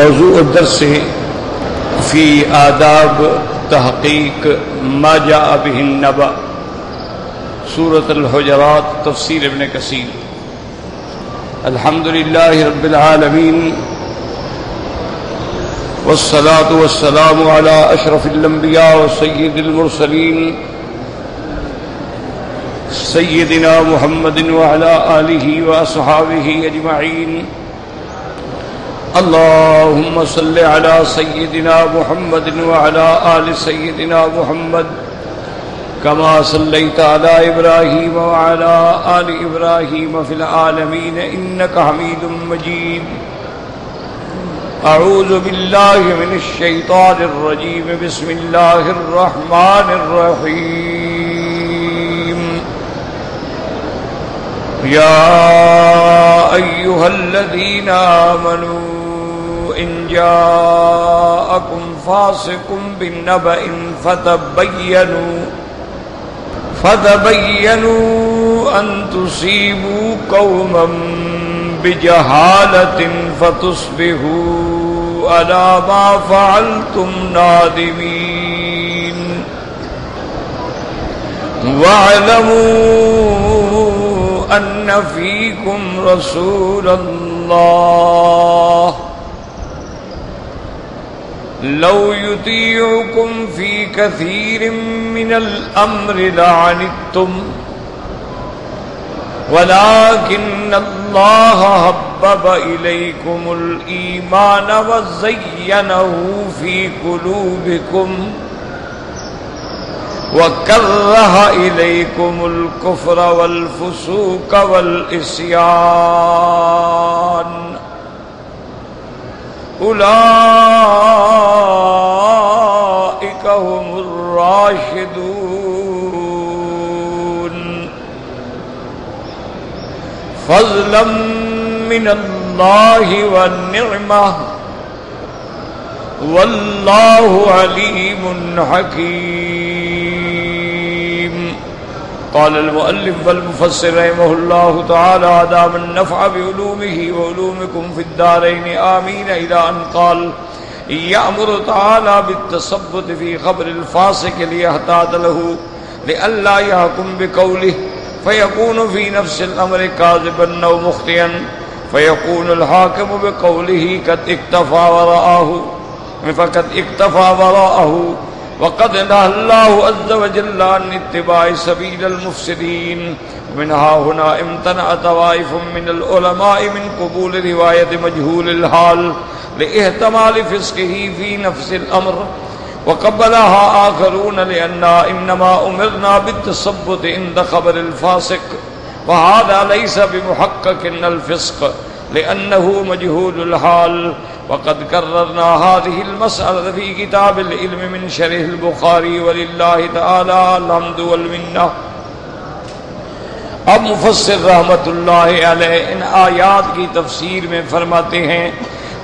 موضوع الدرس في آداب تحقيق ما جاء به النبأ، سورة الحجرات تفسير ابن كثير الحمد لله رب العالمين والصلاة والسلام على أشرف الأنبياء وسيد المرسلين سيدنا محمد وعلى آله وأصحابه أجمعين اللهم صل على سيدنا محمد وعلى آل سيدنا محمد كما صليت على إبراهيم وعلى آل إبراهيم في العالمين إنك حميد مجيد. أعوذ بالله من الشيطان الرجيم. بسم الله الرحمن الرحيم. يا أيها الذين آمنوا إن جاءكم فاسق بالنبأ فتبينوا فتبينوا أن تصيبوا قوما بجهالة فتصبحوا على ما فعلتم نادمين. واعلموا أن فيكم رسول الله. لو يطيعكم في كثير من الأمر لعنتم. ولكن الله هبب إليكم الإيمان وزينه في قلوبكم. وكره إليكم الكفر والفسوق والإسيان. أولئك هم الراشدون. فضلا من الله والنعمة والله عليم حكيم. قال المؤلف والمفسر رحمه الله تعالى دام النفع بعلومه وعلومكم في الدارين آمين. إلى أن قال يأمر تعالى بالتصبت في خبر الفاسق ليهتاد له لألا يحكم بقوله فيكون في نفس الأمر كاذبا أو مخطئا فيكون الحاكم بقوله، قد اكتفى وراءه، فقد اكتفى وراءه، وقد نهى الله عز وجل عن اتباع سبيل المفسدين ومنها هنا امتنع طوائف من العلماء من قبول رواية مجهول الحال لاحتمال فسقه في نفس الأمر وقبلها آخرون لأننا إنما أمرنا بالتصبت عند خبر الفاسق وهذا ليس بمحقق الفسق لأنه مجهول الحال وقد كررنا هذه المسألة في كتاب العلم من شرح البخاري ولله تعالى الحمد والمنة اب مفسر رحمت اللہ علیہ ان آیات کی تفسیر میں فرماتے ہیں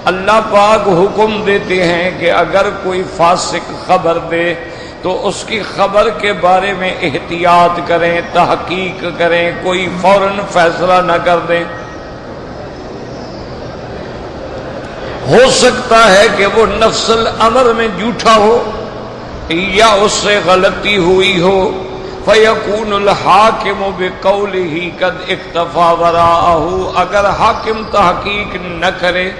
اللہ پاک حکم دیتے ہیں کہ اگر کوئی فاسق خبر دے تو اس کی خبر کے بارے میں احتیاط کریں، تحقیق کریں، کوئی فوراً فیصلہ نہ کر دیں۔ ہو سکتا ہے کہ وہ نفسل امر میں جھوٹا ہو یا اس سے غلطی ہوئی ہو۔ فیقون الحاکم بقول ہی قد اکتفا ورا اگر حاکم تحقیق نہ کرے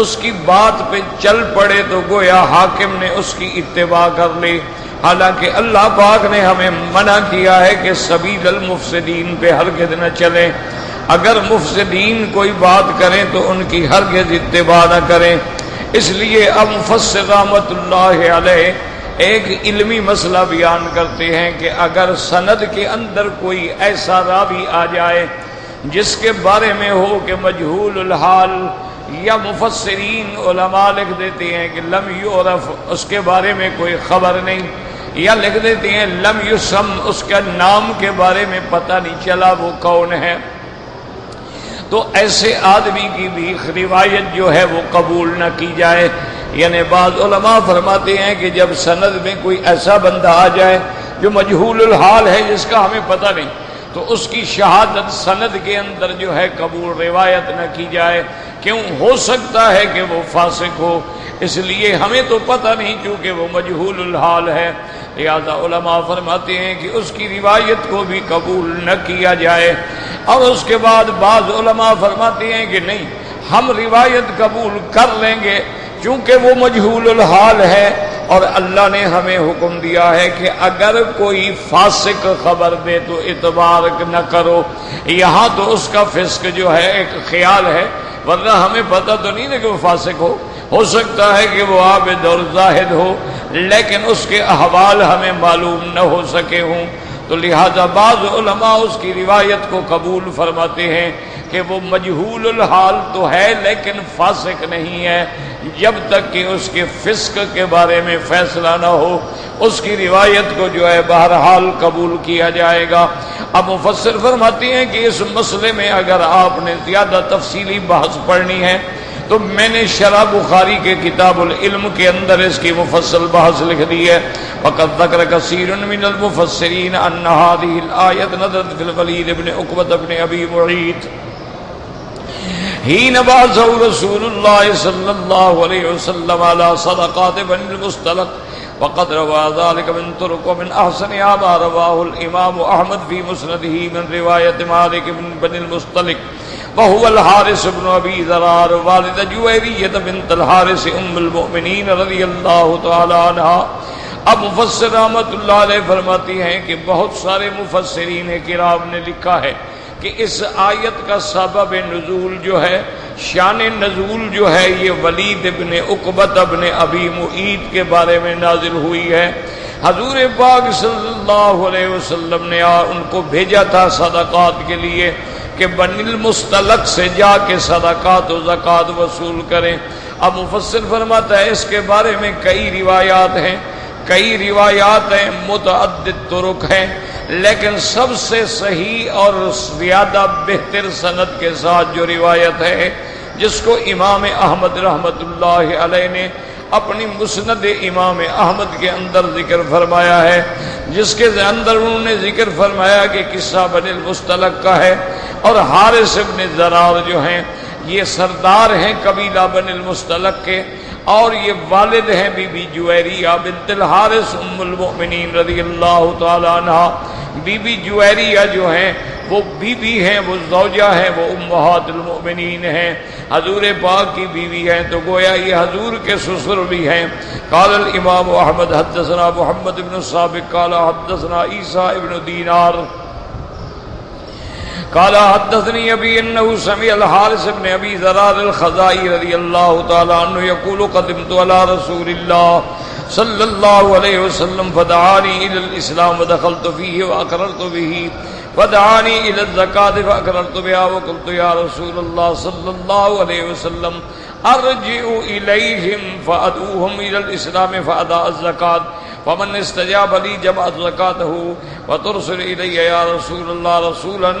اس کی بات پہ چل پڑے تو گویا حاکم نے اس کی اتباع کر لی۔ حالانکہ اللہ پاک نے ہمیں منع کیا ہے کہ سبیل المفسدین پہ ہرگز نہ چلیں۔ اگر مفسدین کوئی بات کریں تو ان کی ہرگز اتباع نہ کریں۔ اس لیے اب مفسر رحمت اللہ علیہ ایک علمی مسئلہ بیان کرتے ہیں کہ اگر سند کے اندر کوئی ایسا راوی آ جائے جس کے بارے میں ہو کہ مجہول الحال یا مفسرین علماء لکھ دیتے ہیں کہ لم یعرف، اس کے بارے میں کوئی خبر نہیں، یا لکھ دیتے ہیں لم یسم، اس کا نام کے بارے میں پتہ نہیں چلا وہ کون ہے۔ تو ایسے آدمی کی بھی روایت جو ہے وہ قبول نہ کی جائے۔ یعنی بعض علماء فرماتے ہیں کہ جب سند میں کوئی ایسا بندہ آ جائے جو مجہول الحال ہے جس کا ہمیں پتہ نہیں، تو اس کی شہادت سند کے اندر جو ہے قبول روایت نہ کی جائے۔ کیوں ہو سکتا ہے کہ وہ فاسق ہو؟ اس لیے ہمیں تو پتہ نہیں چونکہ وہ مجہول الحال ہے۔ لہذا علماء فرماتے ہیں کہ اس کی روایت کو بھی قبول نہ کیا جائے۔ اور اس کے بعد بعض علماء فرماتے ہیں کہ نہیں، ہم روایت قبول کر لیں گے چونکہ وہ مجہول الحال ہے۔ اور اللہ نے ہمیں حکم دیا ہے کہ اگر کوئی فاسق خبر دے تو اعتبار نہ کرو۔ یہاں تو اس کا فسق جو ہے ایک خیال ہے ورنہ ہمیں پتہ تو نہیں نہ کہ وہ فاسق ہو۔ ہو سکتا ہے کہ وہ عابد اور زاہد ہو، لیکن اس کے احوال ہمیں معلوم نہ ہو سکے ہوں۔ تو لہذا بعض علماء اس کی روایت کو قبول فرماتے ہیں کہ وہ مجہول الحال تو ہے، لیکن فاسق نہیں ہے۔ جب تک کہ اس کے فسق کے بارے میں فیصلہ نہ ہو، اس کی روایت کو جو ہے بہرحال قبول کیا جائے گا۔ اب مفسر فرماتی ہیں کہ اس مسئلے میں اگر آپ نے زیادہ تفصیلی بحث پڑھنی ہے، تو میں نے شرح بخاری کے کتاب العلم کے اندر اس کی مفصل بحث لکھ دی ہے۔ فقط ذکر کثیر من المفسرین ان هذه الايه نزلت في الوليد ابن عقبه ابن ابي معيط حين بعث رسول الله صلى الله عليه وسلم على صدقات بن المستلق وقد روى ذلك من طرق ومن احسن ما رواه الامام احمد في مسنده من روايه مالك بن بن المستلق وهو الحارس بن ابي ذرار والد جويريه بنت الحارس ام المؤمنين رضي الله تعالى عنها. اب مفسر رحمت اللہ علیہ فرماتی ہیں کہ بہت سارے مفسرین کرام نے لکھا ہے کہ اس آیت کا سبب نزول جو ہے، شان نزول جو ہے، یہ ولید ابن اقبت ابن ابی معید کے بارے میں نازل ہوئی ہے۔ حضور پاک صلی اللہ علیہ وسلم نے ان کو بھیجا تھا صدقات کے لیے کہ بن المستلق سے جا کے صدقات و زکوٰۃ وصول کریں۔ اب مفسر فرماتا ہے، اس کے بارے میں کئی روایات ہیں۔ کئی روایات ہیں، متعدد طرق ہیں۔ لیکن سب سے صحیح اور زیادہ بہتر صنعت کے ساتھ جو روایت ہے، جس کو امام احمد رحمت اللہ علیہ نے اپنی مسند امام احمد کے اندر ذکر فرمایا ہے، جس کے اندر انہوں نے ذکر فرمایا کہ قصہ بن المستلق کا ہے اور حارث ابن زرار جو ہیں، یہ سردار ہیں قبیلہ بن المستلق کے اور یہ والد ہیں بی بی جویریہ بنت الحارث ام المؤمنین رضی اللہ تعالی عنہ۔ بی بی جویریہ جو ہیں، وہ بی بی ہیں، وہ زوجہ ہیں، وہ امہات المؤمنین ہیں۔ حضور پاک کی بیوی ہیں تو گویا یہ حضور کے سسر بھی ہیں۔ قال الامام احمد، حدثنا محمد بن صابق قال حدثنا عیسیٰ ابن دینار۔ قال حدثني ابي انه سمع الحارث بن ابي ذرار الخزائي رضي الله تعالى عنه يقول قدمت على رسول الله صلى الله عليه وسلم فدعاني الى الاسلام ودخلت فيه واقررت به. فدعاني الى الزكاه فاقررت بها وقلت يا رسول الله صلى الله عليه وسلم ارجع اليهم فادعوهم الى الاسلام فاداء الزكاه فمن استجاب لي جمعت زكاته وترسل الي يا رسول الله رسولا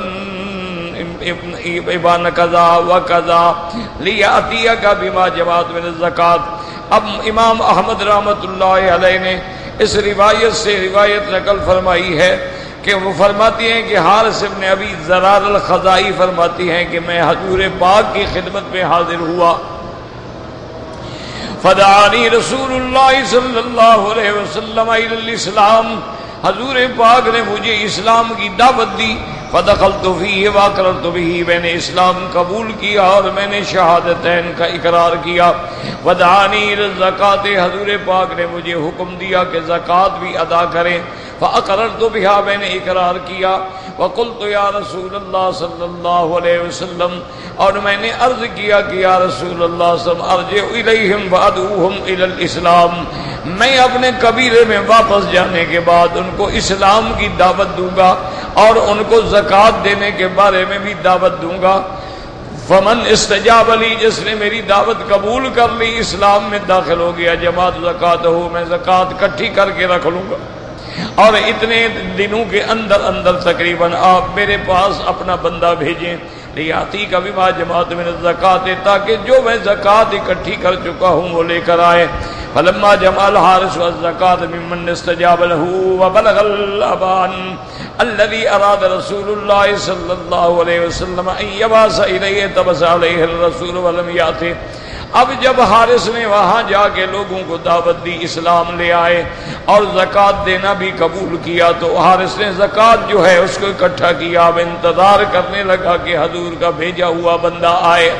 ابن کذا و کذا لیا کا بیما جماعت من الزکات اب امام احمد رحمت اللہ علیہ نے اس روایت سے روایت نقل فرمائی ہے کہ وہ فرماتی ہیں کہ حارث ابن ابی زرار الخزائی فرماتی ہیں کہ میں حضور پاک کی خدمت میں حاضر ہوا۔ فدانی رسول اللہ صلی اللہ علیہ وسلم الاسلام. حضور پاک نے مجھے اسلام کی دعوت دی. فدخل تو بھی واقر تو بھی میں نے اسلام قبول کیا اور میں نے شہادتین کا اقرار کیا. ودانی زکات حضور پاک نے مجھے حکم دیا کہ زکوٰۃ بھی ادا کریں. فقرر تو بھی میں نے اقرار کیا. وقل تو یا رسول اللہ صلی اللہ علیہ وسلم، اور میں نے عرض کیا کہ یا رسول اللہ صلی اللہ علیہ وسلم الاسلام۔ میں اپنے قبیلے میں واپس جانے کے بعد ان کو اسلام کی دعوت دوں گا، اور ان کو زکوٰۃ دینے کے بارے میں بھی دعوت دوں گا۔ فمن استجاب علی جس نے میری دعوت قبول کر لی، اسلام میں داخل ہو گیا، جماعت زکوٰۃ ہو میں زکوٰۃ کٹھی کر کے رکھ لوں گا۔ اور اتنے دنوں کے اندر اندر تقریباً آپ میرے پاس اپنا بندہ بھیجیں ریاتی کا بھی ماں جماعت میں زکات تاکہ جو میں زکوٰۃ اکٹھی کر چکا ہوں وہ لے کر آئے۔ فلما جمع الحارس والزکات ممن استجاب له وبلغ الابان الذي اراد رسول الله صلى الله عليه وسلم ان يبعث اليه تبس عليه الرسول ولم ياته اب جب حارث نے وہاں جا کے لوگوں کو دعوت دی، اسلام لے آئے اور زکوٰۃ دینا بھی قبول کیا، تو حارث نے زکوٰۃ جو ہے اس کو اکٹھا کیا۔ اب انتظار کرنے لگا کہ حضور کا بھیجا ہوا بندہ آئے۔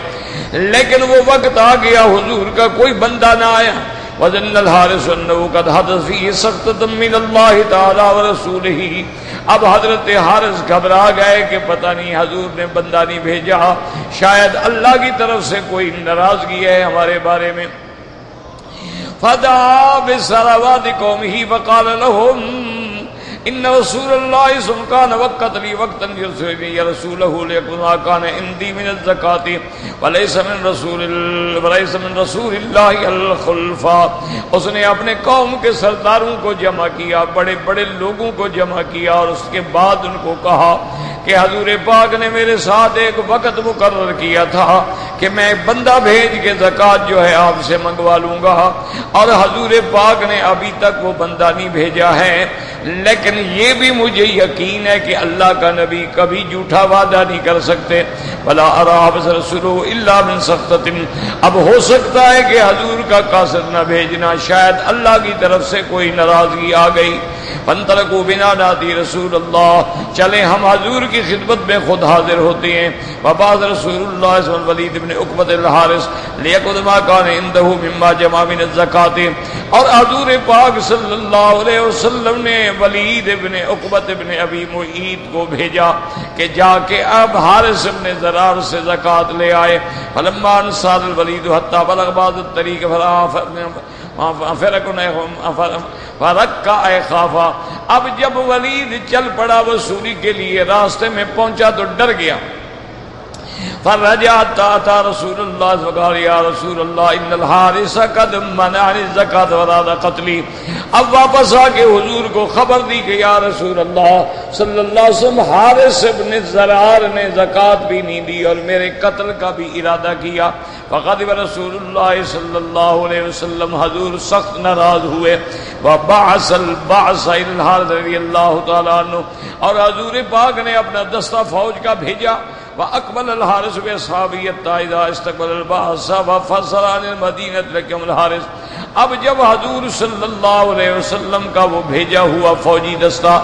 لیکن وہ وقت آ گیا، حضور کا کوئی بندہ نہ آیا۔ وزن الحارث انه قد حدث فيه سخت من الله تعالى ورسوله۔ اب حضرت حارث گھبرا گئے کہ پتہ نہیں حضور نے بندہ نہیں بھیجا۔ شاید اللہ کی طرف سے کوئی ناراضگی ہے ہمارے بارے میں۔ فدا بسراواد ہی وقال لهم ان رسول الله سن وقت لي وقتا يرسل يا رسوله ليكون كان عندي من الزكاه وليس من رسول وليس من رسول الله الخلفاء۔ اس نے اپنے قوم کے سرداروں کو جمع کیا، بڑے بڑے لوگوں کو جمع کیا، اور اس کے بعد ان کو کہا کہ حضور پاک نے میرے ساتھ ایک وقت مقرر کیا تھا کہ میں بندہ بھیج کے زکات جو ہے آپ سے منگوا لوں گا۔ اور حضور پاک نے ابھی تک وہ بندہ نہیں بھیجا ہے، لیکن یہ بھی مجھے یقین ہے کہ اللہ کا نبی کبھی جھوٹا وعدہ نہیں کر سکتے۔ بلا رسول اللہ من سخت اب ہو سکتا ہے کہ حضور کا قاصد نہ بھیجنا، شاید اللہ کی طرف سے کوئی ناراضگی آ گئی۔ پنتر کو بنا، نادی رسول اللہ۔ چلے ہم حضور کی خدمت میں خود حاضر ہوتے ہیں۔ وباز رسول اللہ ولید ابن اقبت الحارث لیکدما کان اندہو مما جمع من الزکات۔ اور حضور پاک صلی اللہ علیہ وسلم نے ولید ابن اقبت ابن ابی معید کو بھیجا کہ جا کے اب حارث ابن زرار سے زکات لے آئے۔ فلما انصار الولید حتی بلغ بعض الطریق فرق کا اے خافا۔ اب جب ولید چل پڑا وصولی کے لیے، راستے میں پہنچا تو ڈر گیا۔ فرجعت تا تا رسول اللہ وقال یا رسول اللہ ان الحارس قد منعني الزکات وراد قتلی اب واپس آ کے حضور کو خبر دی کہ، یا رسول اللہ، صلی اللہ علیہ وسلم حارس ابن زرار نے زکات بھی نہیں دی اور میرے قتل کا بھی ارادہ کیا۔ فقد رسول اللہ صلی اللہ علیہ وسلم، حضور سخت ناراض ہوئے۔ وبعث البعث الى الحارث رضی اللہ تعالی عنہ، اور حضور پاک نے اپنا دستہ فوج کا بھیجا۔ واقبل الحارث باصحابیت تائدا استقبل الباس وفصل عن المدینہ لكم الحارث اب جب حضور صلی اللہ علیہ وسلم کا وہ بھیجا ہوا فوجی دستہ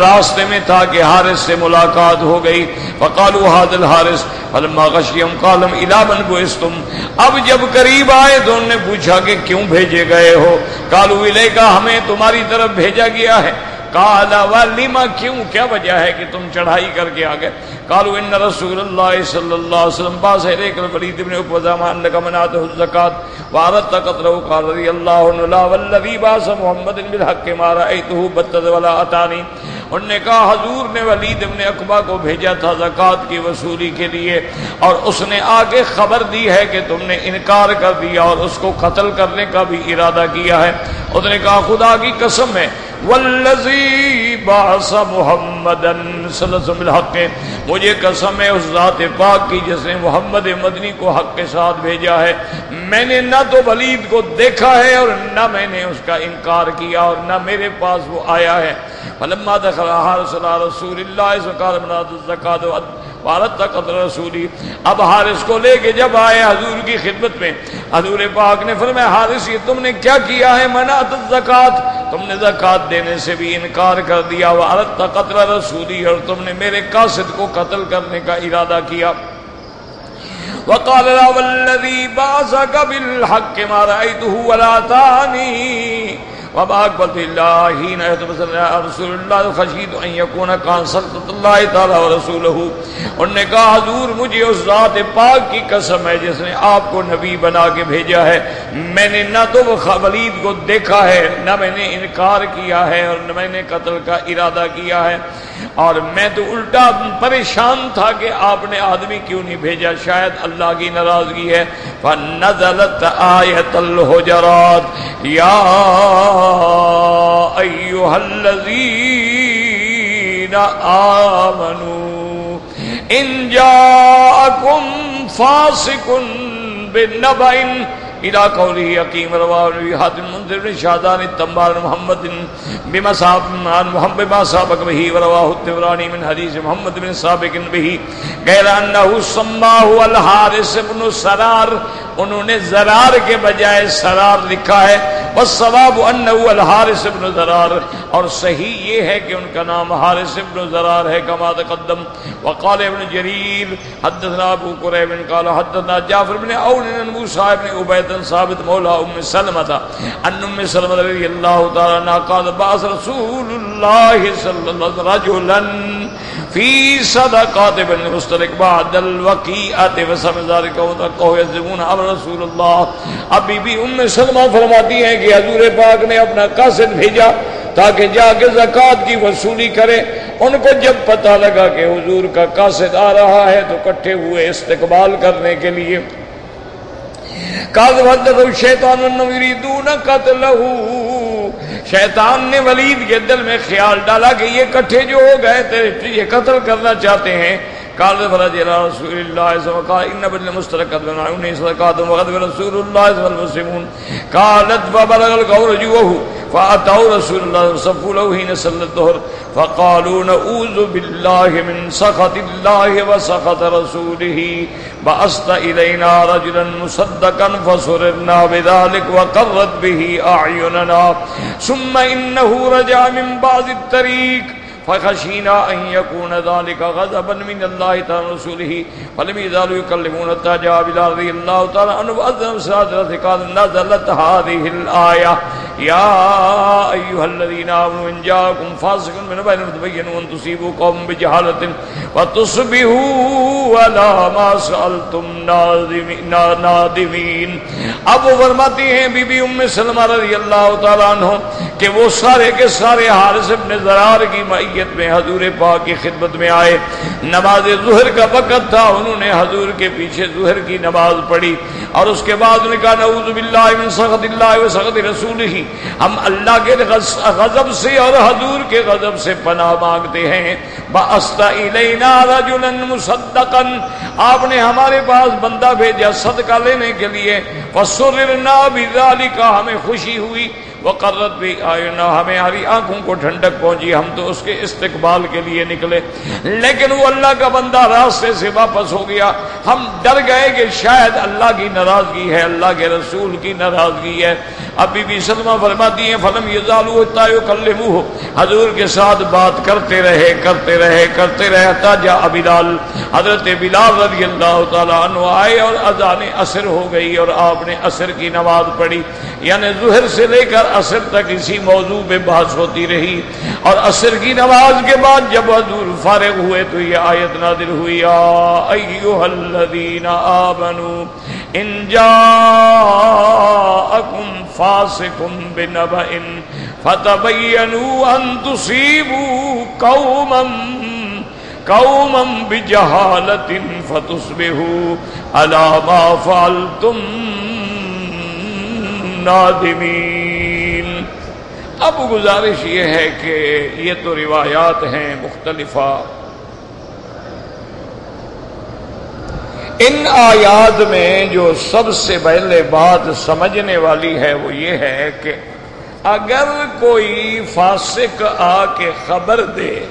راستے میں تھا کہ حارث سے ملاقات ہو گئی. فقالوا هذا الحارث فلما غشيهم قال الى من بعثتم؟ اب جب قریب آئے تو انہوں نے پوچھا کہ کیوں بھیجے گئے ہو؟ قالوا الیک ہمیں تمہاری طرف بھیجا گیا ہے۔ کالا ولیما کیوں؟ کیا وجہ ہے کہ تم چڑھائی کر کے آ گئے کالو ان رسول اللہ صلی اللہ علیہ وسلم باس ہے ریکل ولید ابن اقوزا مان لکا منات الزکاة وارت تقت رہو. قال، رضی اللہ عنہ، لا والذی باس محمد بالحق مارا ایتہو بتد ولا اتانی انہوں نے کہا، حضور نے ولید ابن اقبا کو بھیجا تھا زکوٰۃ کی وصولی کے لیے اور اس نے آگے خبر دی ہے کہ تم نے انکار کر دیا اور اس کو قتل کرنے کا بھی ارادہ کیا ہے. اس نے کہا، خدا کی قسم ہے والذی باس محمد الحق مجھے قسم ہے اس ذات پاک کی جس نے محمد مدنی کو حق کے ساتھ بھیجا ہے۔ میں نے نہ تو ولید کو دیکھا ہے اور نہ میں نے اس کا انکار کیا اور نہ میرے پاس وہ آیا ہے۔ فلما دخل رسول اللہ بھارت تک رسولی۔ اب حارث کو لے کے جب آئے حضور کی خدمت میں، حضور پاک نے فرمایا، حارث، یہ تم نے کیا کیا ہے؟ منات زکات تم نے زکات دینے سے بھی انکار کر دیا۔ بھارت تک رسولی اور تم نے میرے قاصد کو قتل کرنے کا ارادہ کیا۔ وقال لا والذي بعثك بالحق ما رأيته ولا تاني وما اقبل الله حين يتبصر رسول الله خشيت ان يكون كان الله تعالى ورسوله۔ انہوں نے کہا، حضور، مجھے اس ذات پاک کی قسم ہے جس نے آپ کو نبی بنا کے بھیجا ہے۔ میں نے نہ تو وہ ولید کو دیکھا ہے، نہ میں نے انکار کیا ہے اور نہ میں نے قتل کا ارادہ کیا ہے۔ اور میں تو الٹا پریشان تھا کہ آپ نے آدمی کیوں نہیں بھیجا؟ شاید اللہ کی ناراضگی ہے۔ فنزلت آیت الحجرات۔ یا ایوہ الذین آمنوا ان جاءکم فاسقن بنبئن الى قوله حكيم رواه ابن حاتم المنذر بن شادان التنبار محمد بما صاحب محمد ما سابق به ورواه التبراني من حديث محمد بن سابق به غير انه سماه الحارث بن سرار انہوں نے زرار کے بجائے سرار لکھا ہے بس ثواب الحارث بن زرار۔ اور صحیح یہ ہے کہ ان کا نام حارث بن زرار ہے كما تقدم۔ وقال ابن جرير حدثنا ابو قريب قال حدثنا جعفر بن اون بن موسى بن عبيد ثابت مولى ام سلمة ان ام سلمة رضي الله تعالى عنها قال بعث رسول الله صلى الله عليه وسلم رجلا۔ في صدقات بن بعد الوقيعة وسم ذلك وتقوه يزمون امر رسول اللہ۔ ابھی بھی ام سلمہ فرماتی ہیں کہ حضور پاک نے اپنا قاصد بھیجا تاکہ جا کے زکوٰۃ کی وصولی کرے۔ ان کو جب پتہ لگا کہ حضور کا قاصد آ رہا ہے تو کٹھے ہوئے استقبال کرنے کے لیے۔ شیطان شیطان نے ولید کے دل میں خیال ڈالا کہ یہ کٹھے جو ہو گئے تھے یہ قتل کرنا چاہتے ہیں قال فرج الى رسول الله صلى الله عليه وسلم ان بدل مشتركات بنعوني صدقات وغد رسول الله صلى الله عليه وسلم. قالت فبلغ القول جوه فاتوا رسول الله صفوا له حين صلى الظهر، فقالوا نعوذ بالله من سخط الله وسخط رسوله. بعثت الينا رجلا مصدقا فسررنا بذلك وقرت به اعيننا ثم انه رجع من بعض الطريق فخشينا أن يكون ذلك غضبا من الله تعالى رسوله فلم يزالوا يكلمون حتى جاء بلال رضي الله تعالى عنه وأذن سادرة قال نزلت هذه الآية يا أيها الذين آمنوا إن جاءكم فاسق من بين فتبينوا أن تصيبوا قوم بجهالة وتصبحوا ولا ما سألتم نادمين اب وہ فرماتی ہیں بی بی ام سلمہ رضی اللہ تعالیٰ عنہ، کہ وہ سارے کے سارے حارث ابن زرار کی معیت میں حضور پاک کی خدمت میں آئے۔ نماز ظہر کا وقت تھا، انہوں نے حضور کے پیچھے ظہر کی نماز پڑھی اور اس کے بعد انہوں نے کہا، نعوذ باللہ من سخط اللہ و سخط رسول ہی ہم اللہ کے غضب سے اور حضور کے غضب سے پناہ مانگتے ہیں۔ باستا الینا رجلا مصدقا۔ آپ نے ہمارے پاس بندہ بھیجا صدقہ لینے کے لیے۔ فسررنا بذالک ہمیں خوشی ہوئی۔ وقرت بھی آئے نہ ہماری آنکھوں کو ٹھنڈک پہنچی، ہم تو اس کے استقبال کے لیے نکلے۔ لیکن وہ اللہ کا بندہ راستے سے واپس ہو گیا۔ ہم ڈر گئے کہ شاید اللہ کی ناراضگی ہے، اللہ کے رسول کی ناراضگی ہے۔ ابھی بھی سلمہ فرماتی ہیں، فلم یہ ظالو ہوتا کل ہو حضور کے ساتھ بات کرتے رہے کرتے رہے کرتے رہے تاجا بلال۔ حضرت بلال رضی اللہ تعالیٰ عنہ آئے اور اذان اثر ہو گئی اور آپ نے اثر کی نماز پڑھی۔ یعنی ظہر سے لے کر اثر تک اسی موضوع پہ بحث ہوتی رہی اور اثر کی نماز کے بعد جب حضور فارغ ہوئے تو یہ آیت نادر ہوئی ایوہ الذین آمنوا ان جاءکم فاسقم بنبئن فتبینوا ان تصیبوا قوما قوما بجہالت فتصبحوا على ما فعلتم نادمین۔ اب گزارش یہ ہے کہ یہ تو روایات ہیں مختلفہ۔ ان آیات میں جو سب سے پہلے بات سمجھنے والی ہے وہ یہ ہے کہ اگر کوئی فاسق آ کے خبر دے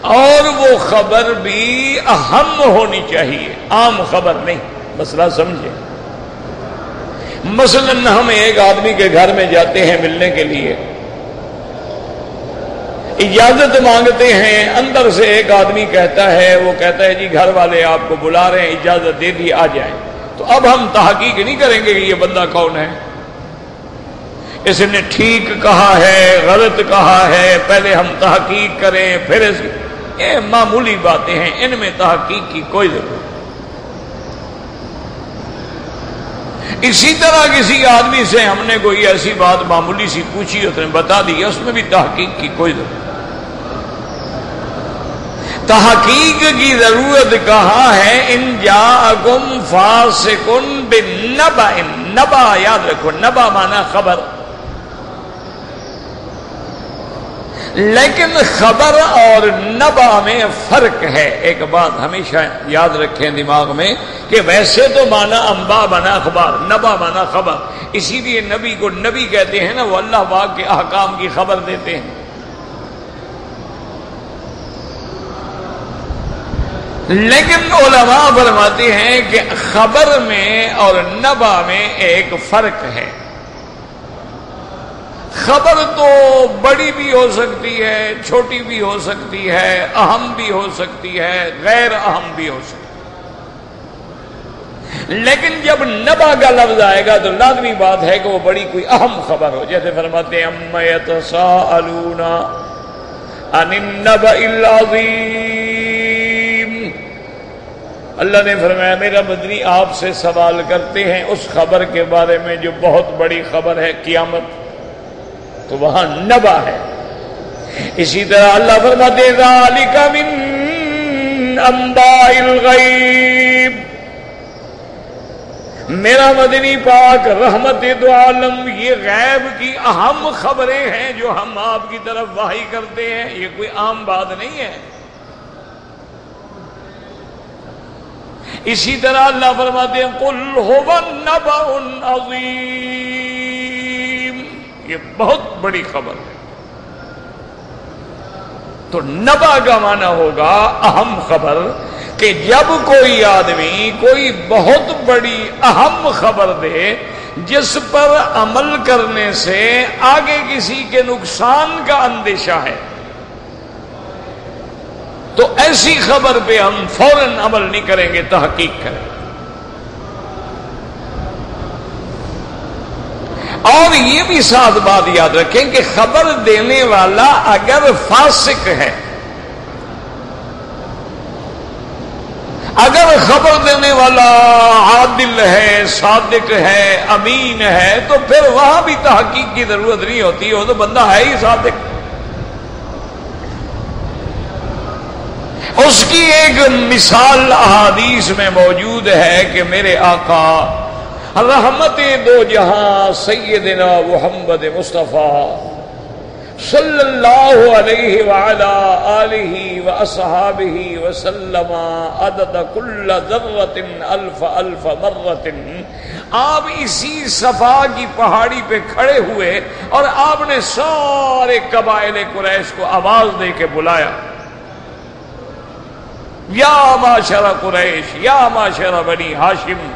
اور وہ خبر بھی اہم ہونی چاہیے، عام خبر نہیں، مسئلہ سمجھے مثلا ہم ایک آدمی کے گھر میں جاتے ہیں ملنے کے لیے۔ اجازت مانگتے ہیں، اندر سے ایک آدمی کہتا ہے، وہ کہتا ہے جی گھر والے آپ کو بلا رہے ہیں، اجازت دے دی، آ جائیں۔ تو اب ہم تحقیق نہیں کریں گے کہ یہ بندہ کون ہے۔ اس نے ٹھیک کہا ہے، غلط کہا ہے، پہلے ہم تحقیق کریں، پھر اس یہ معمولی باتیں ہیں، ان میں تحقیق کی کوئی ضرورت نہیں۔ اسی طرح کسی آدمی سے ہم نے کوئی ایسی بات معمولی سی پوچھی، اس نے بتا دی، اس میں بھی تحقیق کی کوئی ضرورت۔ تحقیق کی ضرورت کہاں ہے؟ ان جا گم فاسکن بن نبا نبا یاد رکھو نبا مانا خبر۔ لیکن خبر اور نبا میں فرق ہے۔ ایک بات ہمیشہ یاد رکھیں دماغ میں کہ ویسے تو مانا امبا بنا اخبار نبا بنا خبر۔ اسی لیے نبی کو نبی کہتے ہیں نا، وہ اللہ باغ کے احکام کی خبر دیتے ہیں۔ لیکن علماء فرماتے ہیں کہ خبر میں اور نبا میں ایک فرق ہے۔ خبر تو بڑی بھی ہو سکتی ہے، چھوٹی بھی ہو سکتی ہے، اہم بھی ہو سکتی ہے، غیر اہم بھی ہو سکتی لیکن جب نبا کا لفظ آئے گا تو لازمی بات ہے کہ وہ بڑی کوئی اہم خبر ہو۔ جیسے فرماتے اللہ نے فرمایا، میرا بدنی آپ سے سوال کرتے ہیں اس خبر کے بارے میں جو بہت بڑی خبر ہے، قیامت۔ تو وہاں نبا ہے۔ اسی طرح اللہ فرماتے ذالک من انباء الغیب۔ میرا مدنی پاک رحمت دو عالم، یہ غیب کی اہم خبریں ہیں جو ہم آپ کی طرف واہی کرتے ہیں، یہ کوئی عام بات نہیں ہے۔ اسی طرح اللہ فرماتے ہیں، قل هو النبأ عظیم یہ بہت بڑی خبر ہے۔ تو نبا کا معنی ہوگا اہم خبر کہ جب کوئی آدمی کوئی بہت بڑی اہم خبر دے جس پر عمل کرنے سے آگے کسی کے نقصان کا اندیشہ ہے، تو ایسی خبر پہ ہم فوراً عمل نہیں کریں گے، تحقیق کریں۔ گے اور یہ بھی ساتھ بات یاد رکھیں کہ خبر دینے والا اگر فاسق ہے، اگر خبر دینے والا عادل ہے، صادق ہے، امین ہے، تو پھر وہاں بھی تحقیق کی ضرورت نہیں ہوتی، وہ تو بندہ ہے ہی صادق۔ اس کی ایک مثال احادیث میں موجود ہے کہ میرے آقا رحمت دو جہاں سیدنا محمد مصطفیٰ صلی اللہ علیہ وعلا آلہ و وسلم عدد کل ذرت الف الف مرت آپ اسی صفا کی پہاڑی پہ کھڑے ہوئے اور آپ نے سارے قبائل قریش کو آواز دے کے بلایا۔ یا معاشرہ قریش، یا معاشرہ بنی ہاشم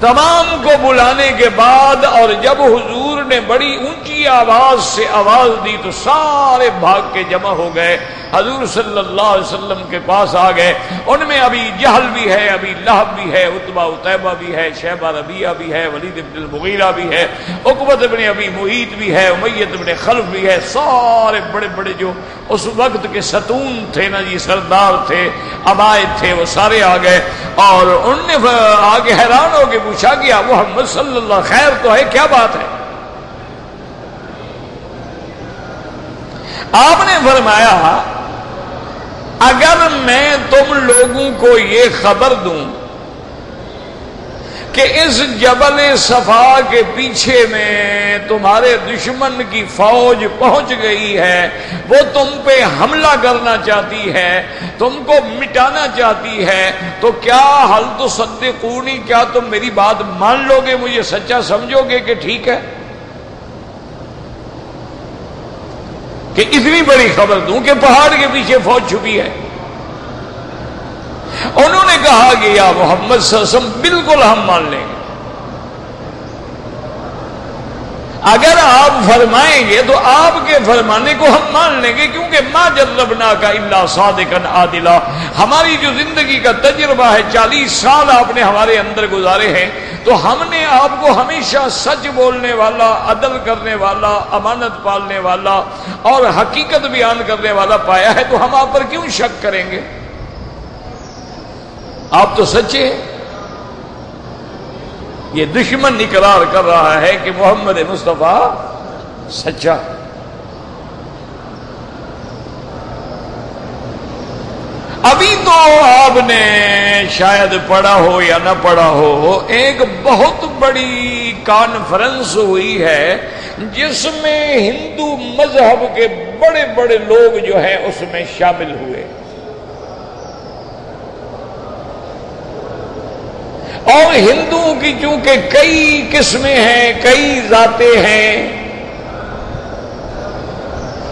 تمام کو بلانے کے بعد اور جب حضور نے بڑی اونچی آواز سے آواز دی تو سارے بھاگ کے جمع ہو گئے۔ حضور صلی اللہ علیہ وسلم کے پاس آ گئے۔ ان میں ابھی جہل بھی ہے، ابھی لہب بھی ہے اتبا اتبا بھی ہے شہبہ ربیہ بھی ہے، ولید ابن المغیرہ بھی ہے اکبت ابن ابھی محیط بھی ہے، امیت ابن خلف بھی ہے۔ سارے بڑے بڑے جو اس وقت کے ستون تھے نا جی سردار تھے، عبائد تھے، وہ سارے آ گئے۔ اور ان نے آگے حیران ہو کے پوچھا کہ محمد صلی اللہ خیر تو ہے، کیا بات ہے؟ آپ نے فرمایا، اگر میں تم لوگوں کو یہ خبر دوں کہ اس جبل صفا کے پیچھے میں تمہارے دشمن کی فوج پہنچ گئی ہے، وہ تم پہ حملہ کرنا چاہتی ہے، تم کو مٹانا چاہتی ہے، تو کیا حل تو سدے کیا تم میری بات مان لو گے مجھے سچا سمجھو گے کہ ٹھیک ہے؟ کہ اتنی بڑی خبر دوں کہ پہاڑ کے پیچھے فوج چھپی ہے۔ انہوں نے کہا کہ یا محمد صلی اللہ علیہ وسلم بالکل ہم مان لیں۔ گے اگر آپ فرمائیں گے تو آپ کے فرمانے کو ہم مان لیں گے، کیونکہ ماں جربنا کا اللہ صادقن عادلہ ہماری جو زندگی کا تجربہ ہے، چالیس سال آپ نے ہمارے اندر گزارے ہیں، تو ہم نے آپ کو ہمیشہ سچ بولنے والا، عدل کرنے والا، امانت پالنے والا اور حقیقت بیان کرنے والا پایا ہے، تو ہم آپ پر کیوں شک کریں گے؟ آپ تو سچے ہیں۔ یہ دشمن اقرار کر رہا ہے کہ محمد مصطفیٰ سچا ابھی تو آپ نے شاید پڑھا ہو یا نہ پڑھا ہو، ایک بہت بڑی کانفرنس ہوئی ہے، جس میں ہندو مذہب کے بڑے بڑے لوگ جو ہیں اس میں شامل ہوئے۔ اور ہندوؤں کی چونکہ کئی قسمیں ہیں کئی ذاتیں ہیں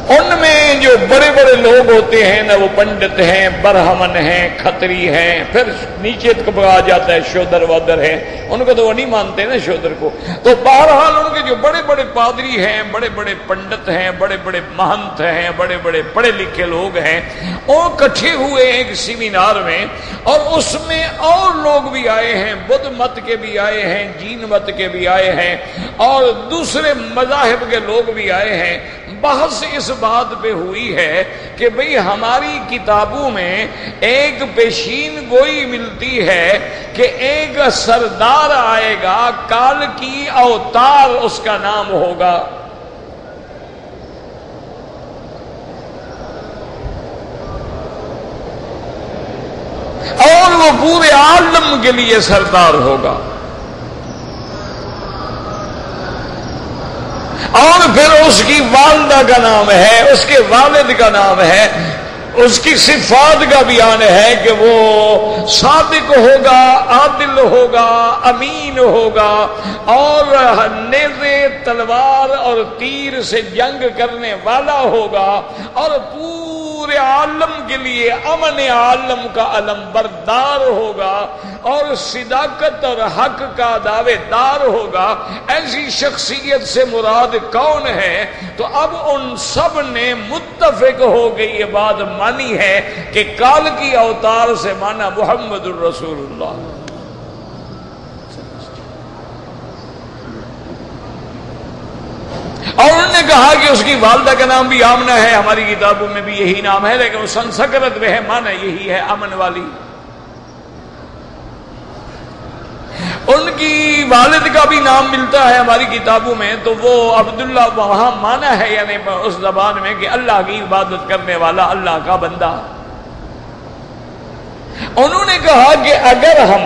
ان میں جو بڑے بڑے لوگ ہوتے ہیں نا وہ پنڈت ہیں، برہمن ہیں، کھتری ہیں، پھر نیچے تک آ جاتا ہے، شودر وادر ہے ان کو تو وہ نہیں مانتے نا شودر کو۔ تو بہرحال ان کے جو بڑے بڑے پادری ہیں، بڑے بڑے پنڈت ہیں، بڑے بڑے مہنت ہیں، بڑے بڑے پڑھے لکھے لوگ ہیں، وہ کٹھے ہوئے ہیں ایک سیمینار میں، اور اس میں اور لوگ بھی آئے ہیں، بدھ مت کے بھی آئے ہیں، جین مت کے بھی آئے ہیں، اور دوسرے مذاہب کے لوگ بھی آئے ہیں۔ بحث اس بات پہ ہوئی ہے کہ بھئی ہماری کتابوں میں ایک پیشین گوئی ملتی ہے کہ ایک سردار آئے گا، کال کی اوتار اس کا نام ہوگا۔ اور وہ پورے عالم کے لیے سردار ہوگا۔ اور پھر اس کی والدہ کا نام ہے، اس کے والد کا نام ہے، اس کی صفات کا بیان ہے کہ وہ صادق ہوگا، عادل ہوگا، امین ہوگا اور نیزے تلوار اور تیر سے جنگ کرنے والا ہوگا اور پورے عالم کے لیے امن عالم کا علم بردار ہوگا اور صداقت اور حق کا دعوے دار ہوگا، ایسی شخصیت سے مراد کون ہے؟ تو اب ان سب نے متفق ہو کے یہ بات مانی ہے کہ کال کی اوتار سے مانا محمد الرسول اللہ۔ اور انہوں نے کہا کہ اس کی والدہ کا نام بھی آمنہ ہے، ہماری کتابوں میں بھی یہی نام ہے، لیکن سنسکرت میں ہے مانا یہی ہے امن والی۔ ان کی والد کا بھی نام ملتا ہے ہماری کتابوں میں، تو وہ عبداللہ وہاں مانا ہے یعنی اس زبان میں کہ اللہ کی عبادت کرنے والا اللہ کا بندہ۔ انہوں نے کہا کہ اگر ہم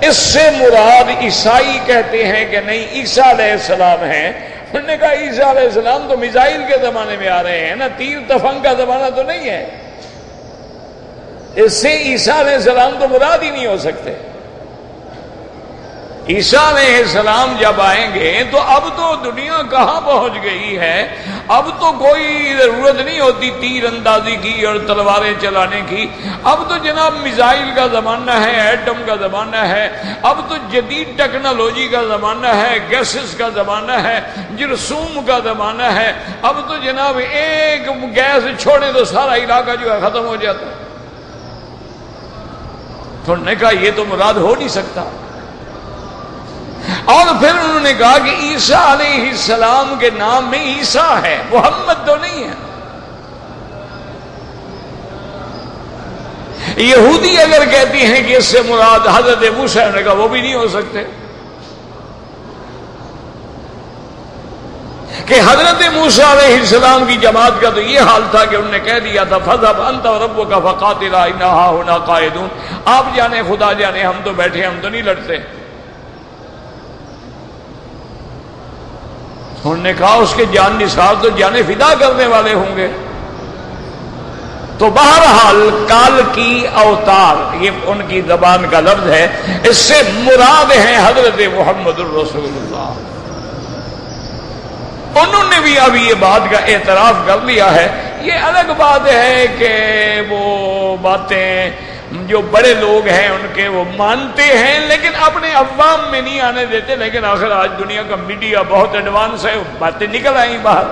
اس سے مراد عیسائی کہتے ہیں کہ نہیں، عیسیٰ علیہ السلام ہیں انہوں نے کہا عیسیٰ علیہ السلام تو میزائل کے زمانے میں آ رہے ہیں نا تیر تفنگ کا زمانہ تو نہیں ہے۔ اس سے عیسیٰ علیہ السلام تو مراد ہی نہیں ہو سکتے۔ عیسیٰ علیہ السلام جب آئیں گے تو اب تو دنیا کہاں پہنچ گئی ہے؟ اب تو کوئی ضرورت نہیں ہوتی تیر اندازی کی اور تلواریں چلانے کی۔ اب تو جناب میزائل کا زمانہ ہے، ایٹم کا زمانہ ہے۔ اب تو جدید ٹیکنالوجی کا زمانہ ہے، گیسز کا زمانہ ہے، جرسوم کا زمانہ ہے۔ اب تو جناب ایک گیس چھوڑے تو سارا علاقہ جو ہے ختم ہو جاتا ہے۔ تو نے کہا یہ تو مراد ہو نہیں سکتا۔ اور پھر انہوں نے کہا کہ عیسیٰ علیہ السلام کے نام میں عیسیٰ ہے، محمد تو نہیں ہے۔ یہودی اگر کہتی ہیں کہ اس سے مراد حضرت موسیٰ نے کہا، وہ بھی نہیں ہو سکتے۔ کہ حضرت موسیٰ علیہ السلام کی جماعت کا تو یہ حال تھا کہ انہوں نے کہہ دیا تھا فضب انت اور رب کا فقاتلا ہونا قائدون آپ جانے، خدا جانے، ہم تو بیٹھے، ہم تو نہیں لڑتے۔ انہوں نے کہا اس کے جان نثار تو جانے فدا کرنے والے ہوں گے۔ تو بہرحال کال کی اوتار، یہ ان کی زبان کا لفظ ہے، اس سے مراد ہے حضرت محمد الرسول اللہ انہوں نے بھی ابھی یہ بات کا اعتراف کر لیا ہے۔ یہ الگ بات ہے کہ وہ باتیں جو بڑے لوگ ہیں ان کے وہ مانتے ہیں، لیکن اپنے عوام میں نہیں آنے دیتے، لیکن آخر آج دنیا کا میڈیا بہت ایڈوانس ہے، باتیں نکل آئیں باہر۔